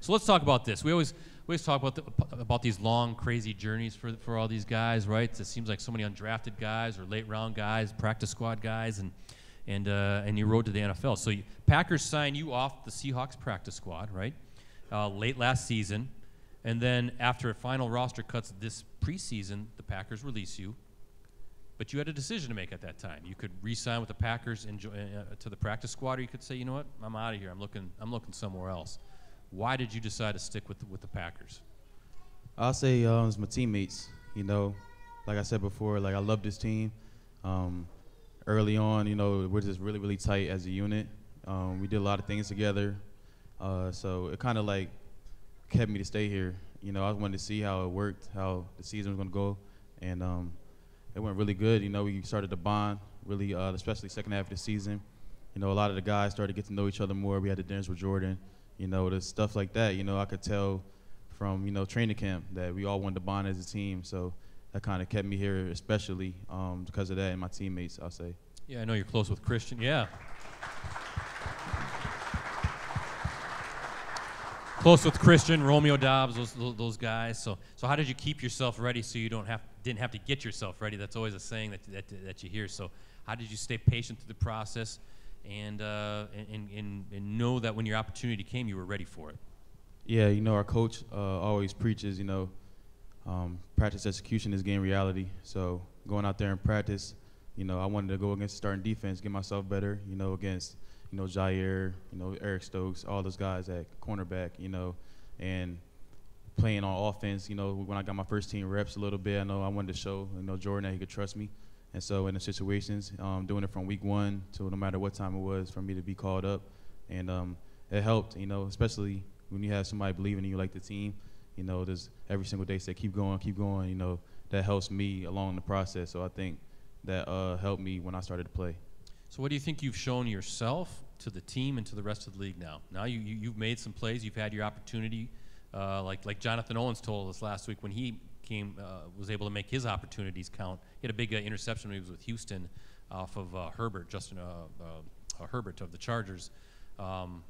Speaker 2: So let's talk about this. We always we always talk about the, about these long, crazy journeys for for all these guys, right? It seems like so many undrafted guys or late round guys, practice squad guys, and and uh, and you rode to the NFL. So you, Packers sign you off the Seahawks practice squad, right? Uh, late last season. And then after a final roster cuts this preseason, the Packers release you. But you had a decision to make at that time. You could re-sign with the Packers and jo- uh, to the practice squad, or you could say, you know what, I'm out of here. I'm looking. I'm looking somewhere else. Why did you decide to stick with the, with the Packers?
Speaker 5: I'll say uh, it's my teammates. You know, like I said before, like I love this team. Um, early on, you know, we're just really, really tight as a unit. Um, we did a lot of things together, uh, so it kind of like kept me to stay here. You know, I wanted to see how it worked, how the season was going to go, and um, it went really good. You know, we started to bond really, uh, especially second half of the season. You know, a lot of the guys started to get to know each other more. We had the dinners with Jordan. You know, the stuff like that. You know, I could tell from you know training camp that we all wanted to bond as a team. So that kind of kept me here, especially um, because of that and my teammates. I'll say.
Speaker 2: Yeah, I know you're close with Christian. Yeah. Close with Christian, Romeo Doubs, those, those, those guys. So, so how did you keep yourself ready so you don't have didn't have to get yourself ready? That's always a saying that, that, that you hear. So, how did you stay patient through the process, and, uh, and, and and know that when your opportunity came, you were ready for it?
Speaker 5: Yeah, you know, our coach uh, always preaches, you know, um, practice execution is game reality. So going out there and practice, you know, I wanted to go against starting defense, get myself better, you know, against, you know, Jaire, you know, Eric Stokes, all those guys at cornerback, you know, and playing on offense, you know, when I got my first team reps a little bit, I know I wanted to show, you know, Jordan that he could trust me. And so in the situations, um, doing it from week one to no matter what time it was for me to be called up. And um, it helped, you know, especially when you have somebody believing in you like the team, you know, there's every single day say keep going, keep going. You know, that helps me along the process. So I think that uh, helped me when I started to play.
Speaker 2: So what do you think you've shown yourself to the team and to the rest of the league now? Now you, you have made some plays, you've had your opportunity. Uh, like like Jonathan Owens told us last week when he came uh, was able to make his opportunities count. He had a big uh, interception when he was with Houston off of uh, Herbert, Justin uh, Herbert of the Chargers. Um,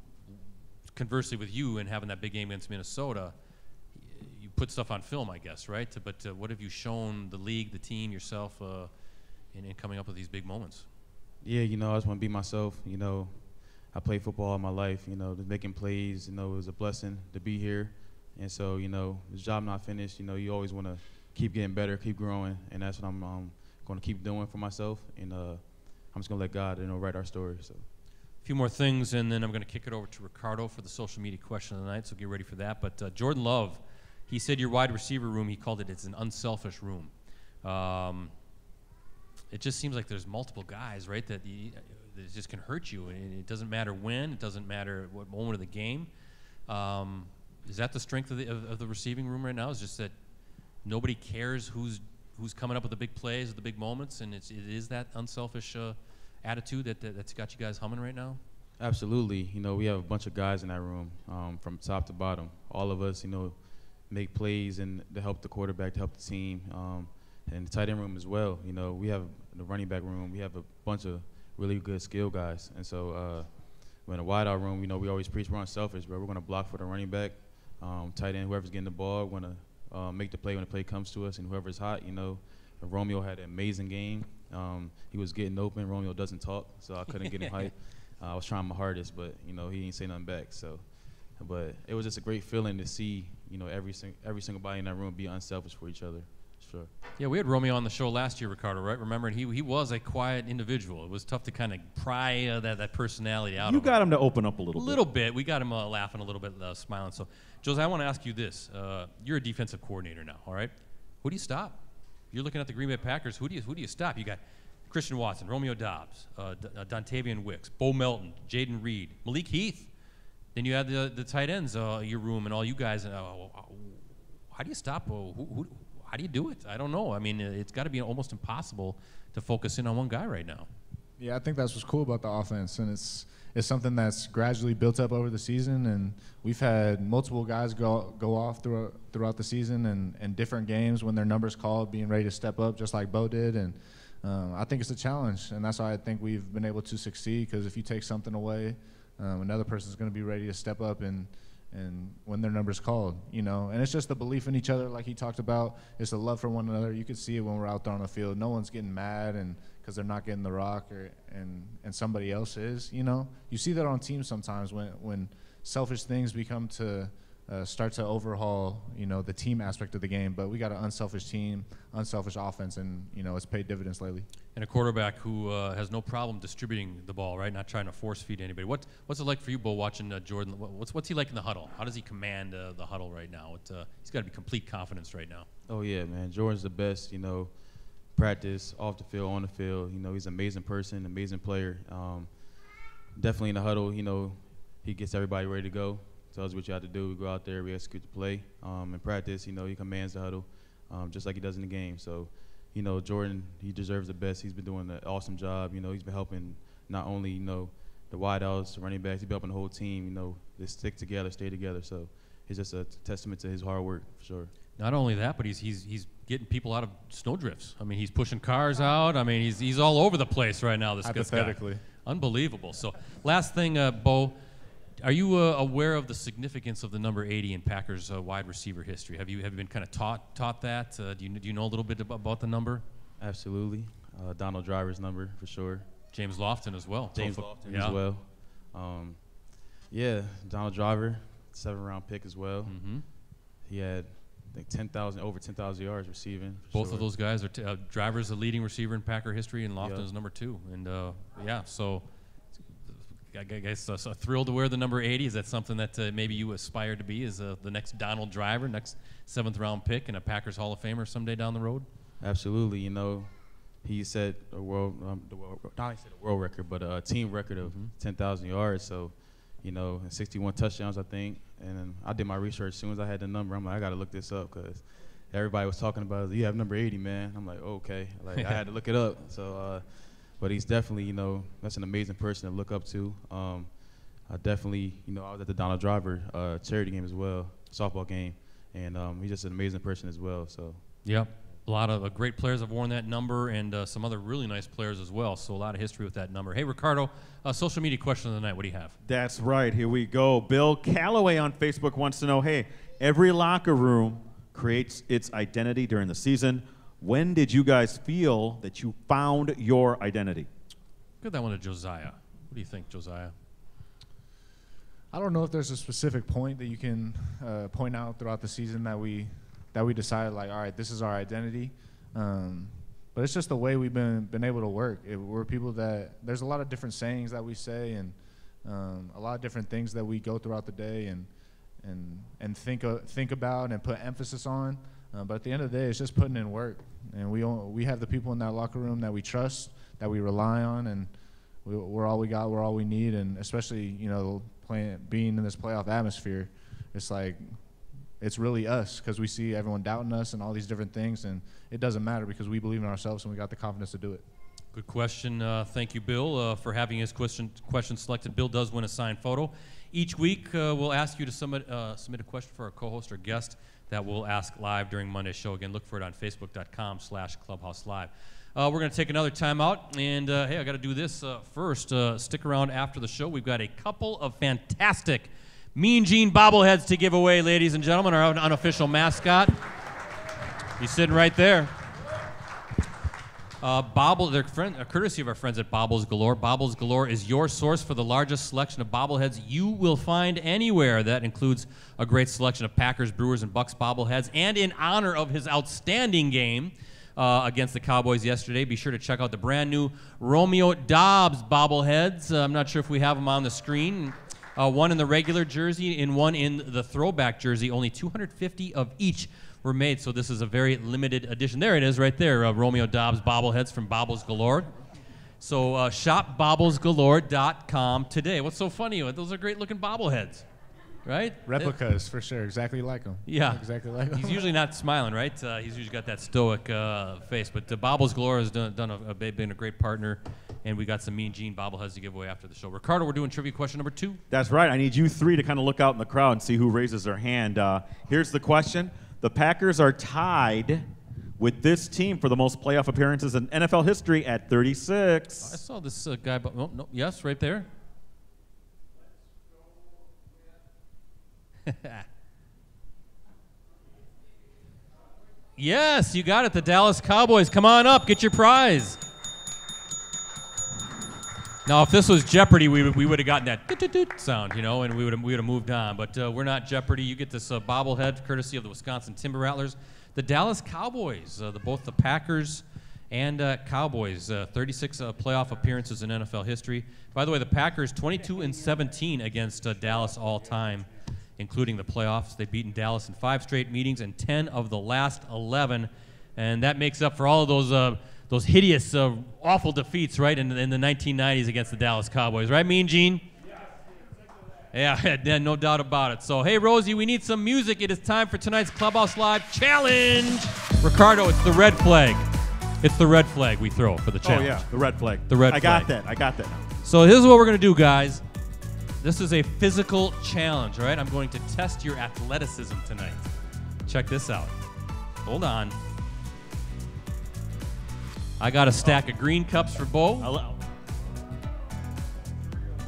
Speaker 2: conversely, with you and having that big game against Minnesota, you put stuff on film, I guess, right? But uh, what have you shown the league, the team, yourself, uh, in, in, coming up with these big moments?
Speaker 5: Yeah, you know, I just want to be myself. You know, I played football all my life. You know, making plays. You know, it was a blessing to be here. And so, you know, the job not finished. You know, you always want to keep getting better, keep growing, and that's what I'm um, going to keep doing for myself. And uh, I'm just going to let God, you know, write our story. So.
Speaker 2: A few more things, and then I'm going to kick it over to Ricardo for the social media question of the night. So get ready for that. But uh, Jordan Love, he said your wide receiver room. He called it it's an unselfish room. Um, it just seems like there's multiple guys, right? That, you, that just can hurt you, and it doesn't matter when. It doesn't matter what moment of the game. Um, is that the strength of the, of, of the receiving room right now? Is just that nobody cares who's who's coming up with the big plays, the big moments, and it's, it is that unselfish. Uh, attitude that, that that's got you guys humming right now?
Speaker 5: Absolutely. You know, we have a bunch of guys in that room um, from top to bottom. All of us, you know, make plays and to help the quarterback, to help the team, um, and the tight end room as well. You know, we have the running back room. We have a bunch of really good skill guys, and so uh, in a wideout room, you know, we always preach we're unselfish, but we're going to block for the running back, um, tight end, whoever's getting the ball, going to uh, make the play when the play comes to us, and whoever's hot, you know. Romeo had an amazing game. Um, he was getting open. Romeo doesn't talk, so I couldn't get him hype. Uh, I was trying my hardest, but you know he didn't say nothing back. So, but it was just a great feeling to see you know every sing- every single body in that room be unselfish for each other. Sure.
Speaker 2: Yeah, we had Romeo on the show last year, Ricardo. Right? Remember, and he he was a quiet individual. It was tough to kind of pry uh, that that personality out.
Speaker 3: You got
Speaker 2: him.
Speaker 3: him to open up a little.
Speaker 2: A little bit. bit. We got him uh, laughing a little bit, uh, smiling. So, Jose, I want to ask you this: uh, You're a defensive coordinator now, all right? Who do you stop? You're looking at the Green Bay Packers. Who do you who do you stop? You got Christian Watson, Romeo Doubs, uh, D- uh, Dontayvion Wicks, Bo Melton, Jayden Reed, Malik Heath. Then you have the the tight ends, uh, your room, and all you guys. Uh, how do you stop? who, who, how do you do it? I don't know. I mean, it's got to be almost impossible to focus in on one guy right now.
Speaker 4: Yeah, I think that's what's cool about the offense, and it's it's something that's gradually built up over the season, and we've had multiple guys go go off throughout throughout the season and, and different games when their numbers called, being ready to step up, just like Bo did, and um, I think it's a challenge, and that's why I think we've been able to succeed. Because if you take something away, um, another person's going to be ready to step up and and when their number's called, you know. And it's just the belief in each other, like he talked about. It's the love for one another. You can see it when we're out there on the field. No one's getting mad and because they're not getting the rock, or and and somebody else is. You know, you see that on teams sometimes when when selfish things become to uh, start to overhaul, you know, the team aspect of the game. But we got an unselfish team, unselfish offense, and you know, it's paid dividends lately.
Speaker 2: And a quarterback who uh, has no problem distributing the ball, right? Not trying to force feed anybody. What, what's it like for you, Bo, watching uh, Jordan? What's what's he like in the huddle? How does he command uh, the huddle right now? It, uh, he's got to be complete confidence right now.
Speaker 5: Oh yeah, man. Jordan's the best. You know, practice, off the field, on the field. You know, he's an amazing person, amazing player. Um, definitely in the huddle, you know, he gets everybody ready to go tells us what you have to do. We go out there, we execute the play. Um, in practice, you know, he commands the huddle, um, just like he does in the game. So, you know, Jordan, he deserves the best. He's been doing an awesome job. You know, he's been helping not only, you know, the wideouts, the running backs, he's been helping the whole team, you know, to stick together, stay together. So it's just a testament to his hard work, for sure.
Speaker 2: Not only that, but he's he's he's getting people out of snowdrifts. I mean, he's pushing cars out. I mean, he's he's all over the place right now. This this guy,
Speaker 4: Hypothetically.
Speaker 2: unbelievable. So, last thing, uh, Bo, are you uh, aware of the significance of the number 80 in Packers uh, wide receiver history? Have you have you been kind of taught taught that? Uh, do you do you know a little bit about, the number?
Speaker 5: Absolutely. Uh, Donald Driver's number, for sure.
Speaker 2: James Lofton as well.
Speaker 5: James Lofton
Speaker 2: yeah.
Speaker 5: as well. Um, yeah, Donald Driver, seven round pick as well.
Speaker 2: hmm
Speaker 5: He had I think 10,000 over 10,000 yards receiving.
Speaker 2: Both
Speaker 5: sure.
Speaker 2: of those guys are t- uh, drivers, the leading receiver in Packer history, and
Speaker 5: Yeah.
Speaker 2: Lofton's number two. And uh, yeah, so I guess uh, so thrilled to wear the number 80. Is that something that uh, maybe you aspire to be? Is uh, the next Donald Driver, next seventh round pick, and a Packers Hall of Famer someday down the road?
Speaker 5: Absolutely, you know, he set a world, um, the world, not only set a world record, but a team record of
Speaker 2: Mhm.
Speaker 5: 10,000 yards. So, you know, 61 touchdowns, I think. And I did my research as soon as I had the number. I'm like, I got to look this up because everybody was talking about, it. you have number 80, man. I'm like, okay. Like, I had to look it up. So, uh, but he's definitely, you know, that's an amazing person to look up to. Um, I definitely, you know, I was at the Donald Driver uh, charity game as well, softball game, and um, he's just an amazing person as well. So,
Speaker 2: Yep. A lot of uh, great players have worn that number, and uh, some other really nice players as well. So a lot of history with that number. Hey, Ricardo, uh, social media question of the night. What do you have?
Speaker 3: That's right. Here we go. Bill Calloway on Facebook wants to know hey, every locker room creates its identity during the season. When did you guys feel that you found your identity?
Speaker 2: Give that one to Josiah. What do you think, Josiah?
Speaker 4: I don't know if there's a specific point that you can uh, point out throughout the season that we that we decided like, all right, this is our identity. Um, but it's just the way we've been been able to work. It, we're people that there's a lot of different sayings that we say and um, a lot of different things that we go throughout the day and and and think uh, think about and put emphasis on. Uh, but at the end of the day, it's just putting in work. And we we have the people in that locker room that we trust, that we rely on, and we, we're all we got. We're all we need. And especially you know playing being in this playoff atmosphere, it's like it's really us because we see everyone doubting us and all these different things, and it doesn't matter because we believe in ourselves and we got the confidence to do it.
Speaker 2: Good question. Uh, thank you, Bill, uh, for having his question, question selected. Bill does win a signed photo. Each week, uh, we'll ask you to submit, uh, submit a question for our co-host or guest that we'll ask live during Monday's show. Again, look for it on facebook.com slash clubhouse live. Uh, we're going to take another time out, and uh, hey, I got to do this uh, first. Uh, stick around after the show. We've got a couple of fantastic Mean Gene bobbleheads to give away, ladies and gentlemen, our unofficial mascot. He's sitting right there. Uh, Bobble, friend, uh, courtesy of our friends at Bobbles Galore. Bobbles Galore is your source for the largest selection of bobbleheads you will find anywhere. That includes a great selection of Packers, Brewers, and Bucks bobbleheads. And in honor of his outstanding game uh, against the Cowboys yesterday, be sure to check out the brand new Romeo Doubs bobbleheads. Uh, I'm not sure if we have them on the screen. Uh, one in the regular jersey and one in the throwback jersey. Only 250 of each were made, so this is a very limited edition. There it is, right there. Uh, Romeo Doubs bobbleheads from Bobbles Galore. So uh, shopbobblesgalore.com today. What's so funny? Those are great looking bobbleheads, right?
Speaker 4: Replicas for sure, exactly like them.
Speaker 2: Yeah.
Speaker 4: exactly like them.
Speaker 2: He's usually not smiling, right? Uh, he's usually got that stoic uh, face. But uh, Bobbles Galore has done, done a, a, been a great partner, and we got some Mean Gene bobbleheads to give away after the show. Ricardo, we're doing trivia question number two.
Speaker 3: That's right. I need you three to kind of look out in the crowd and see who raises their hand. Uh, here's the question The Packers are tied with this team for the most playoff appearances in NFL history at 36.
Speaker 2: I
Speaker 3: 36.
Speaker 2: saw this uh, guy. But, oh, no, yes, right there. yes, you got it. The Dallas Cowboys. Come on up, get your prize. Now, if this was Jeopardy, we, would- we would have gotten that sound, you know, and we would have we would have moved on. But uh, we're not Jeopardy. You get this uh, bobblehead courtesy of the Wisconsin Timber Rattlers, the Dallas Cowboys, uh, the both the Packers and uh, Cowboys, uh, 36 uh, playoff appearances in NFL history. By the way, the Packers 22 and 17 against Dallas all time, including the playoffs. They've beaten Dallas in five straight meetings and 10 of the last 11, and that makes up for all of those those hideous, uh, awful defeats, right, in, in the 1990s against the Dallas Cowboys, right, Mean Gene? Yeah, yeah, no doubt about it. So, hey, Rosie, we need some music. It is time for tonight's Clubhouse Live challenge. Ricardo, it's the red flag. It's the red flag we throw for the challenge.
Speaker 3: Oh yeah, the red flag.
Speaker 2: The red
Speaker 3: I got that. I got that.
Speaker 2: So here's what we're gonna do, guys. This is a physical challenge, all right? I'm going to test your athleticism tonight. Check this out. Hold on. I got a stack of green cups for Bo,
Speaker 3: I'll-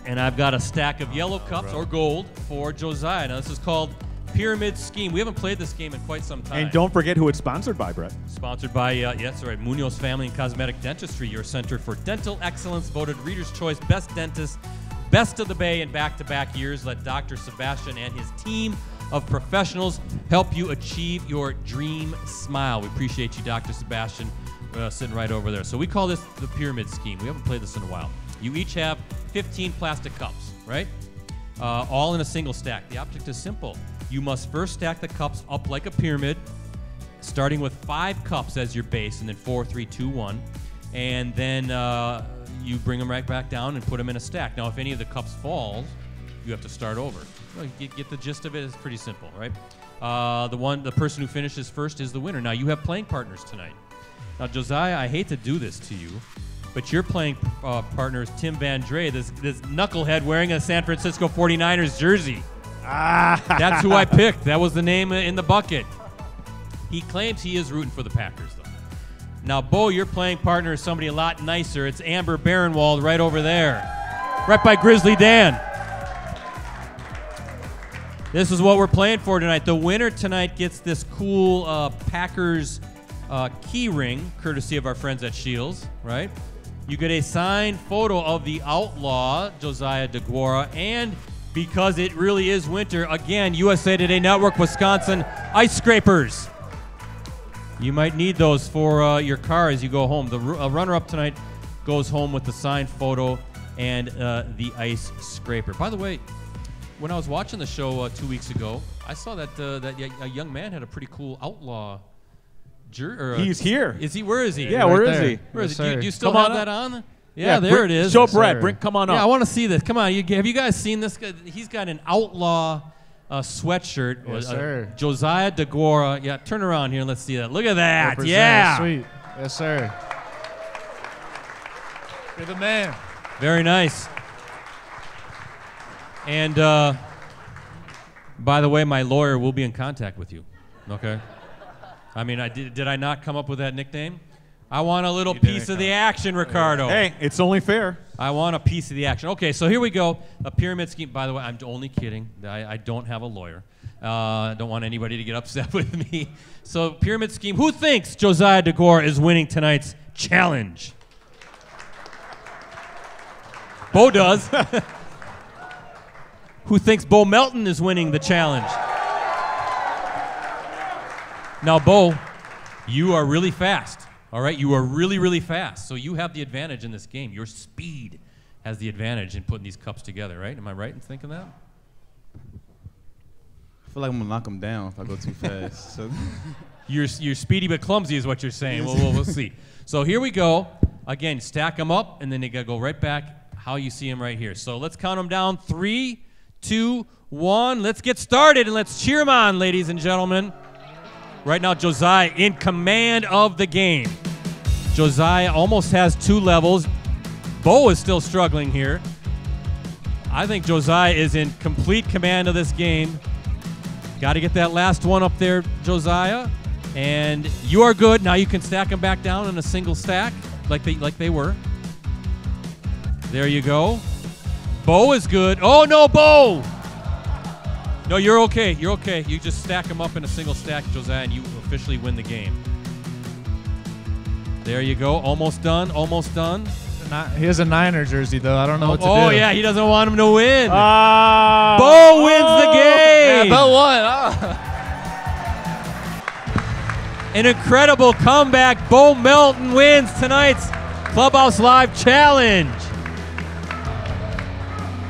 Speaker 2: and I've got a stack of yellow cups or gold for Josiah. Now this is called Pyramid Scheme. We haven't played this game in quite some time.
Speaker 3: And don't forget who it's sponsored by, Brett.
Speaker 2: Sponsored by, uh, yes, all right, Munoz Family and Cosmetic Dentistry, your center for dental excellence, voted Reader's Choice Best Dentist, Best of the Bay in back to back years. Let Dr. Sebastian and his team of professionals help you achieve your dream smile. We appreciate you, Dr. Sebastian, uh, sitting right over there. So we call this the pyramid scheme. We haven't played this in a while. You each have 15 plastic cups, right? Uh, all in a single stack. The object is simple. You must first stack the cups up like a pyramid, starting with five cups as your base, and then four, three, two, one, and then uh, you bring them right back down and put them in a stack. Now, if any of the cups falls, you have to start over. Well, get, get the gist of it. It's pretty simple, right? Uh, the one, the person who finishes first is the winner. Now, you have playing partners tonight. Now, Josiah, I hate to do this to you, but your playing uh, partner is Tim Van Dre, this, this knucklehead wearing a San Francisco 49ers jersey. Ah. That's who I picked. That was the name in the bucket. He claims he is rooting for the Packers, though. Now, Bo, your playing partner is somebody a lot nicer. It's Amber Barenwald right over there, right by Grizzly Dan. This is what we're playing for tonight. The winner tonight gets this cool uh, Packers uh, key ring, courtesy of our friends at Shields, right? You get a signed photo of the outlaw, Josiah Deguara, and because it really is winter, again, USA Today Network, Wisconsin ice scrapers. You might need those for uh, your car as you go home. The uh, runner-up tonight goes home with the signed photo and uh, the ice scraper. By the way, when I was watching the show uh, two weeks ago, I saw that uh, that a young man had a pretty cool outlaw. Jer- or, uh,
Speaker 3: He's here.
Speaker 2: Is he? Where is he?
Speaker 3: Yeah, where is
Speaker 4: there.
Speaker 3: he?
Speaker 2: Where is
Speaker 4: Yes,
Speaker 2: he? Do you,
Speaker 4: sir.
Speaker 2: do you still
Speaker 3: Come
Speaker 2: have
Speaker 3: on
Speaker 2: that on? Yeah, there
Speaker 3: bring-
Speaker 2: it is.
Speaker 3: Show
Speaker 4: Yes,
Speaker 3: Brett.
Speaker 4: sir.
Speaker 3: Bring, come on up.
Speaker 2: Yeah, I want to see this. Come on, you, have you guys seen this? guy? He's got an outlaw uh, sweatshirt.
Speaker 4: Yes,
Speaker 2: uh,
Speaker 4: sir.
Speaker 2: Josiah Deguara. Yeah, turn around here and let's see that. Look at that.
Speaker 4: Represent.
Speaker 2: Yeah.
Speaker 4: Sweet. Yes, sir. You're the man.
Speaker 2: Very nice. And uh, by the way, my lawyer will be in contact with you. Okay. I mean, I did. Did I not come up with that nickname? I want a little piece of the action, Ricardo.
Speaker 3: Hey, it's only fair.
Speaker 2: I want a piece of the action. Okay, so here we go. A pyramid scheme. By the way, I'm only kidding. I, I don't have a lawyer. Uh, I don't want anybody to get upset with me. So, pyramid scheme. Who thinks Josiah Deguara is winning tonight's challenge? Bo does. Who thinks Bo Melton is winning the challenge? Now, Bo, you are really fast. All right, you are really, really fast. So you have the advantage in this game. Your speed has the advantage in putting these cups together, right? Am I right in thinking that?
Speaker 5: I feel like I'm gonna knock them down if I go too fast. So
Speaker 2: You're, you're speedy but clumsy, is what you're saying. Well, we'll, we'll see. So here we go. Again, stack them up, and then they gotta go right back how you see them right here. So let's count them down. Three, two, one. Let's get started, and let's cheer them on, ladies and gentlemen. Right now, Josiah in command of the game. Josiah almost has two levels. Bo is still struggling here. I think Josiah is in complete command of this game. Got to get that last one up there, Josiah. And you are good. Now you can stack them back down in a single stack like they like they were. There you go. Bo is good. Oh no, Bo! No, you're okay. You're okay. You just stack them up in a single stack, Josiah, and you officially win the game. There you go. Almost done. Almost done.
Speaker 4: He has a Niner jersey though. I don't know what to
Speaker 2: oh
Speaker 4: do.
Speaker 2: Oh, yeah, he doesn't want him to win.
Speaker 3: Ah.
Speaker 2: Bo wins the game.
Speaker 4: Yeah, Bo won. Oh.
Speaker 2: An incredible comeback. Bo Melton wins tonight's Clubhouse Live Challenge.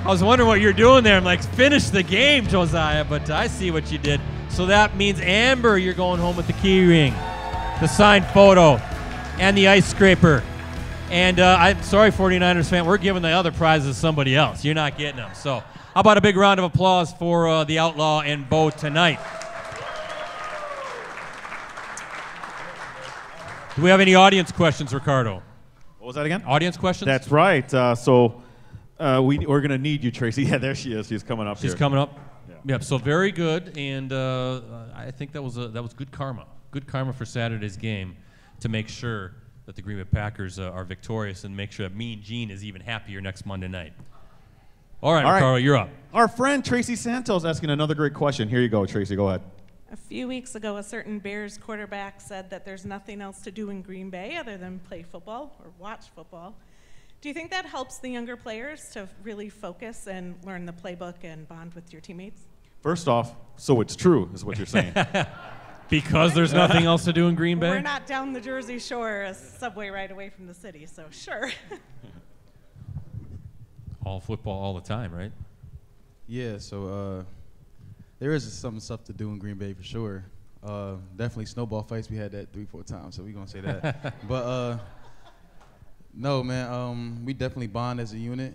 Speaker 2: I was wondering what you're doing there. I'm like, finish the game, Josiah, but I see what you did. So that means Amber, you're going home with the key ring, the signed photo, and the ice scraper. And uh, I'm sorry, 49ers fan, we're giving the other prizes to somebody else. You're not getting them. So How about a big round of applause for uh, the Outlaw and Bo tonight? Do we have any audience questions, Ricardo?
Speaker 3: What was that again?
Speaker 2: Audience questions?
Speaker 3: That's right. Uh, so uh, we, we're going to need you, Tracy. Yeah, there she is. She's coming up
Speaker 2: She's
Speaker 3: here.
Speaker 2: coming up.
Speaker 3: Yeah.
Speaker 2: Yep. So very good, and uh, I think that was a, that was good karma. Good karma for Saturday's game to make sure that the Green Bay Packers uh, are victorious and make sure that Mean Gene is even happier next Monday night. All right,
Speaker 3: All right.
Speaker 2: Ricardo, you're up.
Speaker 3: Our friend Tracy Santos asking another great question. Here you go, Tracy. Go ahead.
Speaker 6: A few weeks ago, a certain Bears quarterback said that there's nothing else to do in Green Bay other than play football or watch football. Do you think that helps the younger players to really focus and learn the playbook and bond with your teammates?
Speaker 3: First off, so it's true, is what you're saying.
Speaker 2: Because there's nothing else to do in Green Bay.
Speaker 6: We're not down the Jersey Shore, a subway right away from the city, so sure.
Speaker 2: all football all the time, right?
Speaker 5: Yeah, so uh, there is some stuff to do in Green Bay for sure. Uh, definitely snowball fights. We had that three, four times, so we're gonna say that. but uh, no, man, um, we definitely bond as a unit.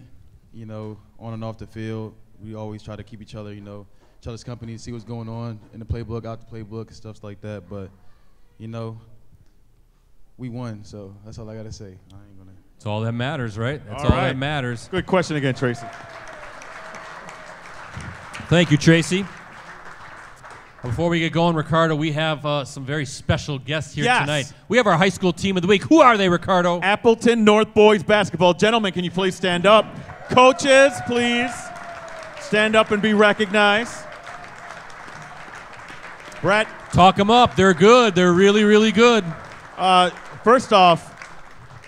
Speaker 5: You know, on and off the field, we always try to keep each other, you know, each other's company, see what's going on in the playbook, out the playbook, and stuff like that. But you know, we won, so that's all I gotta say. I ain't gonna.
Speaker 2: That's all that matters, right? That's
Speaker 3: All
Speaker 2: all,
Speaker 3: right.
Speaker 2: that matters.
Speaker 3: Good question again, Tracy.
Speaker 2: Thank you, Tracy. Before we get going, Ricardo, we have uh, some very special guests here
Speaker 3: Yes.
Speaker 2: tonight. We have our high school team of the week. Who are they, Ricardo?
Speaker 3: Appleton North Boys Basketball. Gentlemen, can you please stand up? Coaches, please stand up and be recognized. Brett,
Speaker 2: Talk them up. They're good. They're really, really good.
Speaker 3: uh, first off,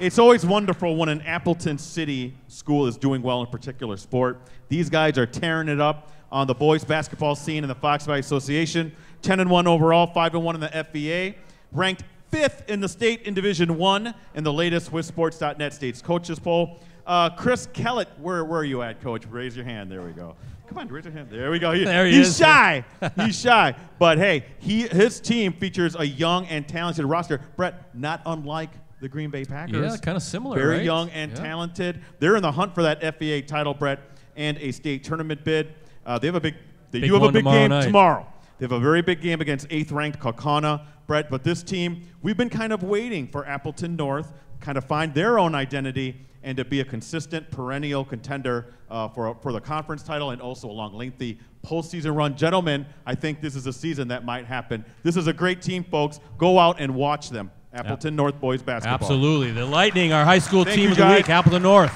Speaker 3: it's always wonderful when an Appleton City school is doing well in a particular sport. These guys are tearing it up on the boys basketball scene in the Fox Valley Association. 10 and 1 overall, 5 and 1 in the FVA. Ranked fifth in the state in Division 1 in the latest WisSports.net States Coaches Poll. Uh, Chris Kellett, where, where are you at, Coach? Raise your hand. There we go. Come on, raise your hand. There we go. He-
Speaker 2: There he
Speaker 3: he's
Speaker 2: is.
Speaker 3: shy. he's shy. But hey, he his team features a young and talented roster. Brett, not unlike the Green Bay Packers.
Speaker 2: Yeah, kind of similar.
Speaker 3: Very
Speaker 2: right?
Speaker 3: young and
Speaker 2: Yeah.
Speaker 3: talented. They're in the hunt for that FVA title, Brett, and a state tournament bid. Uh, they have a big. They
Speaker 2: Big
Speaker 3: do have a
Speaker 2: one
Speaker 3: big
Speaker 2: tomorrow
Speaker 3: game
Speaker 2: night.
Speaker 3: tomorrow. They have a very big game against eighth-ranked Kaukauna, Brett. But this team, we've been kind of waiting for Appleton North kind of find their own identity and to be a consistent, perennial contender uh, for for the conference title and also a long, lengthy postseason run. Gentlemen, I think this is a season that might happen. This is a great team, folks. Go out and watch them. Appleton North boys basketball.
Speaker 2: Absolutely. The Lightning, our high school
Speaker 3: Thank
Speaker 2: team
Speaker 3: you,
Speaker 2: of the
Speaker 3: guys.
Speaker 2: week, Appleton North.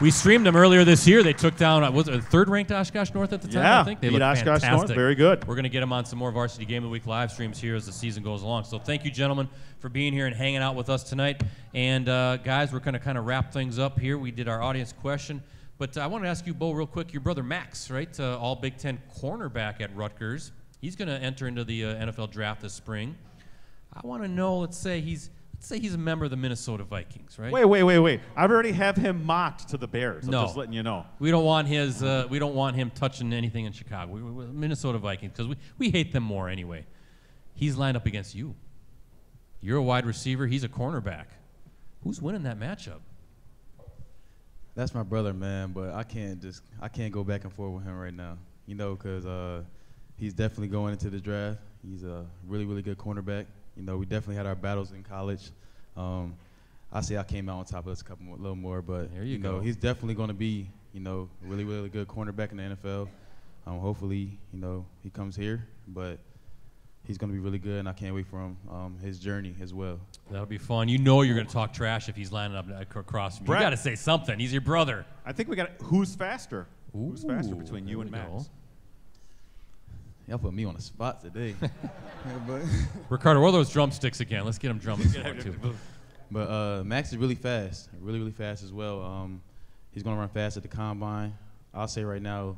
Speaker 2: We streamed them earlier this year. They took down, uh, was it third ranked Oshkosh North at the time?
Speaker 3: Yeah,
Speaker 2: I think they
Speaker 3: beat Oshkosh North.
Speaker 2: fantastic.
Speaker 3: Very good.
Speaker 2: We're going to get them on some more Varsity Game of the Week live streams here as the season goes along. So thank you, gentlemen, for being here and hanging out with us tonight. And uh, guys, we're going to kind of wrap things up here. We did our audience question. But uh, I want to ask you, Bo, real quick. Your brother Max, right? Uh, all Big Ten cornerback at Rutgers. He's going to enter into the uh, NFL draft this spring. I want to know. Let's say he's say he's a member of the Minnesota Vikings, right?
Speaker 3: Wait, wait, wait, wait. I've already have him mocked to the Bears. I'm
Speaker 2: No.
Speaker 3: just letting you know.
Speaker 2: We don't want his. Uh, we don't want him touching anything in Chicago. We, we, Minnesota Vikings because we, we hate them more anyway. He's lined up against you. You're a wide receiver. He's a cornerback. Who's winning that matchup?
Speaker 5: That's my brother, man. But I can't just I can't go back and forth with him right now. You know, because uh, he's definitely going into the draft. He's a really really good cornerback. You know, we definitely had our battles in college. Um, I say I came out on top of this a couple more, little more, but
Speaker 2: There you
Speaker 5: know
Speaker 2: go.
Speaker 5: he's definitely going to be you know really really good cornerback in the NFL. Um, hopefully, you know he comes here, but he's going to be really good, and I can't wait for him um, his journey as well.
Speaker 2: That'll be fun. You know you're going to talk trash if he's lining up across from you. You got to say something. He's your brother.
Speaker 3: I think we got who's faster. who's faster between you and
Speaker 2: we
Speaker 3: Max?
Speaker 2: go.
Speaker 5: Y'all put me on the spot today. but
Speaker 2: Ricardo, where are those drumsticks again? Let's get him drumming too.
Speaker 5: But uh, Max is really fast, really, really fast as well. Um, he's going to run fast at the combine. I'll say right now,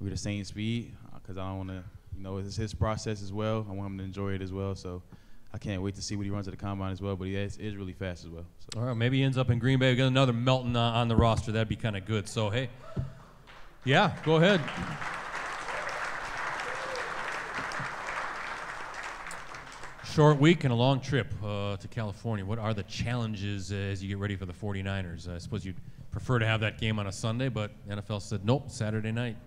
Speaker 5: we're the same speed because I don't want to, you know, it's his process as well. I want him to enjoy it as well. So I can't wait to see what he runs at the combine as well. But he is, is really fast as well. So.
Speaker 2: All right, maybe he ends up in Green Bay. We got another Melton uh, on the roster. That'd be kind of good. So, hey, yeah, go ahead. Short week and a long trip uh, to California. What are the challenges as you get ready for the 49ers? I suppose you'd prefer to have that game on a Sunday, but NFL said nope, Saturday night.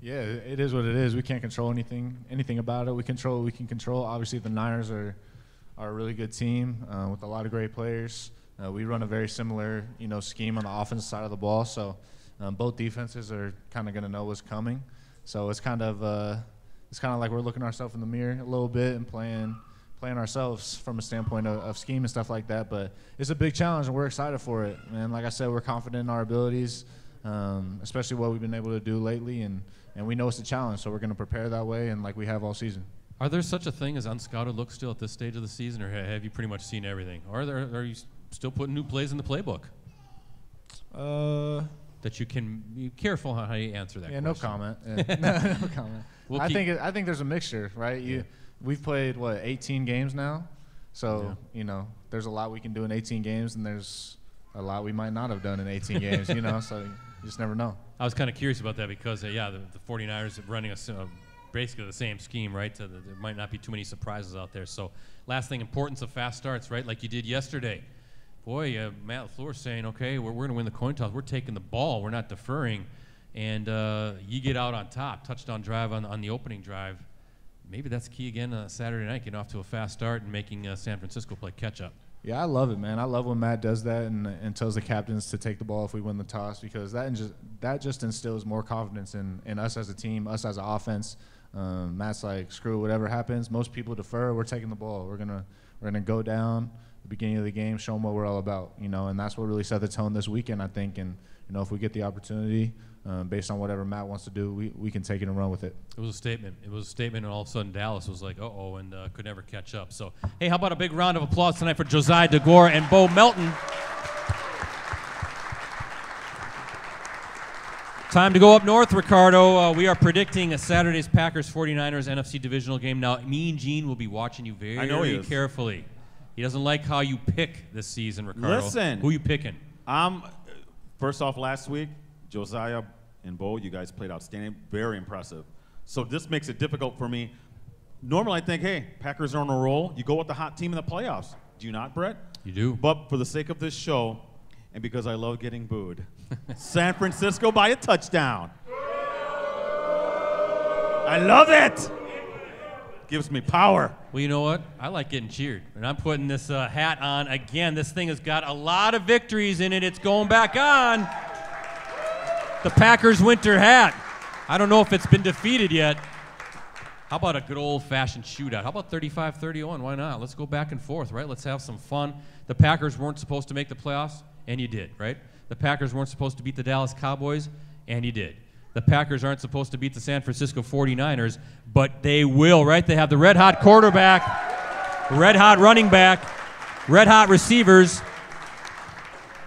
Speaker 4: Yeah, it is what it is. We can't control anything anything about it. We control what we can control. Obviously, the Niners are are a really good team uh, with a lot of great players. Uh, we run a very similar you know scheme on the offensive side of the ball, so um, both defenses are kind of going to know what's coming. So it's kind of uh, it's kind of like we're looking ourselves in the mirror a little bit and playing playing ourselves from a standpoint of, of scheme and stuff like that. But it's a big challenge, and we're excited for it. And like I said, we're confident in our abilities, um, especially what we've been able to do lately, and and we know it's a challenge, so we're going to prepare that way, and like we have all season.
Speaker 2: Are there such a thing as unscouted looks still at this stage of the season, or have you pretty much seen everything? Or are, there, are you still putting new plays in the playbook
Speaker 4: Uh,
Speaker 2: that you can be careful how you answer that?
Speaker 4: yeah, no comment. Yeah. no, no comment.
Speaker 2: We'll
Speaker 4: I
Speaker 2: keep-
Speaker 4: think it, I think there's a mixture, right? You,
Speaker 2: Yeah.
Speaker 4: we've played what 18 games now, so
Speaker 2: Yeah.
Speaker 4: you know there's a lot we can do in 18 games, and there's a lot we might not have done in 18 games. You know, so you just never know.
Speaker 2: I was kind of curious about that because, uh, yeah, the, the 49ers are running a, uh, basically the same scheme, right? So there might not be too many surprises out there. So, last thing, importance of fast starts, right? Like you did yesterday. Boy, uh, Matt LaFleur saying, okay, we're, we're going to win the coin toss. We're taking the ball. We're not deferring. And uh, you get out on top, touchdown drive on, on the opening drive. Maybe that's key again uh, Saturday night, getting off to a fast start and making uh, San Francisco play catch up.
Speaker 4: Yeah, I love it, man. I love when Matt does that and, and tells the captains to take the ball if we win the toss because that just that just instills more confidence in, in us as a team, us as an offense. Um, Matt's like, screw whatever happens. Most people defer. We're taking the ball. We're gonna we're gonna go down the beginning of the game, show them what we're all about, you know. And that's what really set the tone this weekend, I think. And you know, if we get the opportunity, um, based on whatever Matt wants to do, we, we can take it and run with it.
Speaker 2: It was a statement. It was a statement, and all of a sudden Dallas was like, "Uh oh," and uh, could never catch up. So, hey, how about a big round of applause tonight for Josiah Deguara and Bo Melton? Time to go up north, Ricardo. Uh, we are predicting a Saturday's Packers 49ers NFC divisional game. Now, Mean Gene will be watching you very
Speaker 3: I know he is.
Speaker 2: carefully. He doesn't like how you pick this season, Ricardo.
Speaker 3: Listen.
Speaker 2: Who you picking?
Speaker 3: Um, first off, last week, Josiah and Bo, you guys played outstanding, very impressive. So this makes it difficult for me. Normally, I think, hey, Packers are on a roll. You go with the hot team in the playoffs. Do you not, Brett?
Speaker 2: You do.
Speaker 3: But for the sake of this show, and because I love getting booed, San Francisco by a touchdown. I love it. Gives me power.
Speaker 2: Well, you know what? I like getting cheered. And I'm putting this uh, hat on again. This thing has got a lot of victories in it. It's going back on. The Packers winter hat. I don't know if it's been defeated yet. How about a good old fashioned shootout? How about 35 31? Why not? Let's go back and forth, right? Let's have some fun. The Packers weren't supposed to make the playoffs, and you did, right? The Packers weren't supposed to beat the Dallas Cowboys, and you did. The Packers aren't supposed to beat the San Francisco 49ers, but they will, right? They have the red hot quarterback, red hot running back, red hot receivers.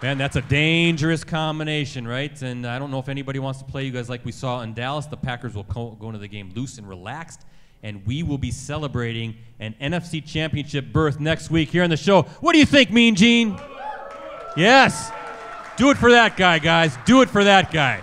Speaker 2: Man, that's a dangerous combination, right? And I don't know if anybody wants to play you guys like we saw in Dallas. The Packers will co- go into the game loose and relaxed, and we will be celebrating an NFC Championship berth next week here on the show. What do you think, Mean Gene? Yes. Do it for that guy, guys. Do it for that guy.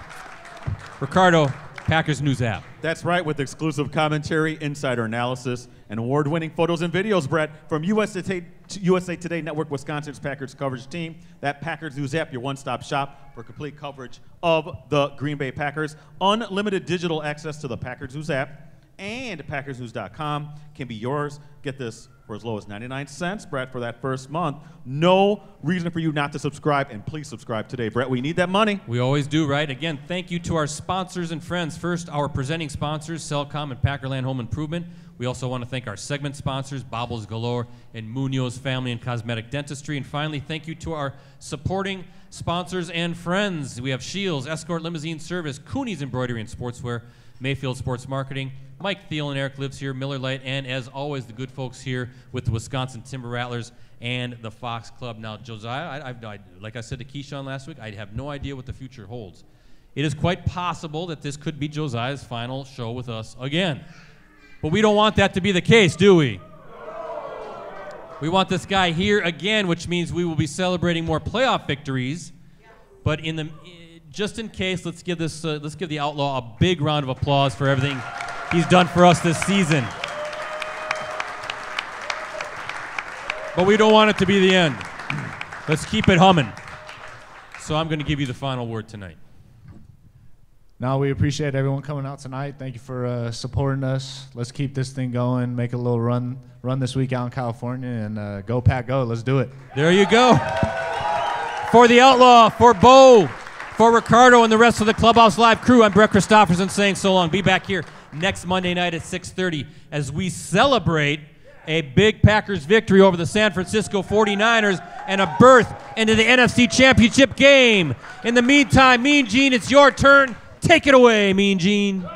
Speaker 2: Ricardo, Packers News app.
Speaker 3: That's right, with exclusive commentary, insider analysis, and award winning photos and videos, Brett, from USA Today, USA Today Network, Wisconsin's Packers coverage team. That Packers News app, your one stop shop for complete coverage of the Green Bay Packers. Unlimited digital access to the Packers News app and PackersNews.com can be yours. Get this for as low as 99 cents, Brett, for that first month. No reason for you not to subscribe, and please subscribe today, Brett. We need that money.
Speaker 2: We always do, right? Again, thank you to our sponsors and friends. First, our presenting sponsors, Cellcom and Packerland Home Improvement. We also want to thank our segment sponsors, Bobbles Galore and Munoz Family and Cosmetic Dentistry. And finally, thank you to our supporting sponsors and friends. We have Shields, Escort Limousine Service, Cooney's Embroidery and Sportswear, Mayfield Sports Marketing, Mike Thiel and Eric Lives here, Miller Lite, and as always, the good folks here with the Wisconsin Timber Rattlers and the Fox Club. Now, Josiah, I, I've, I, like I said to Keisean last week, I have no idea what the future holds. It is quite possible that this could be Josiah's final show with us again. But we don't want that to be the case, do we? We want this guy here again, which means we will be celebrating more playoff victories. But in the just in case, let's give this uh, let's give the outlaw a big round of applause for everything he's done for us this season. But we don't want it to be the end. Let's keep it humming. So I'm going to give you the final word tonight.
Speaker 4: Now we appreciate everyone coming out tonight. Thank you for uh, supporting us. Let's keep this thing going. Make a little run run this week out in California and uh, go pack go. Let's do it.
Speaker 2: There you go. For the Outlaw, for Bo, for Ricardo and the rest of the Clubhouse Live crew, I'm Brett Christopherson saying so long. Be back here next Monday night at 6:30 as we celebrate a big Packers victory over the San Francisco 49ers and a berth into the NFC Championship game. In the meantime, Mean Gene, it's your turn. Take it away, Mean Gene.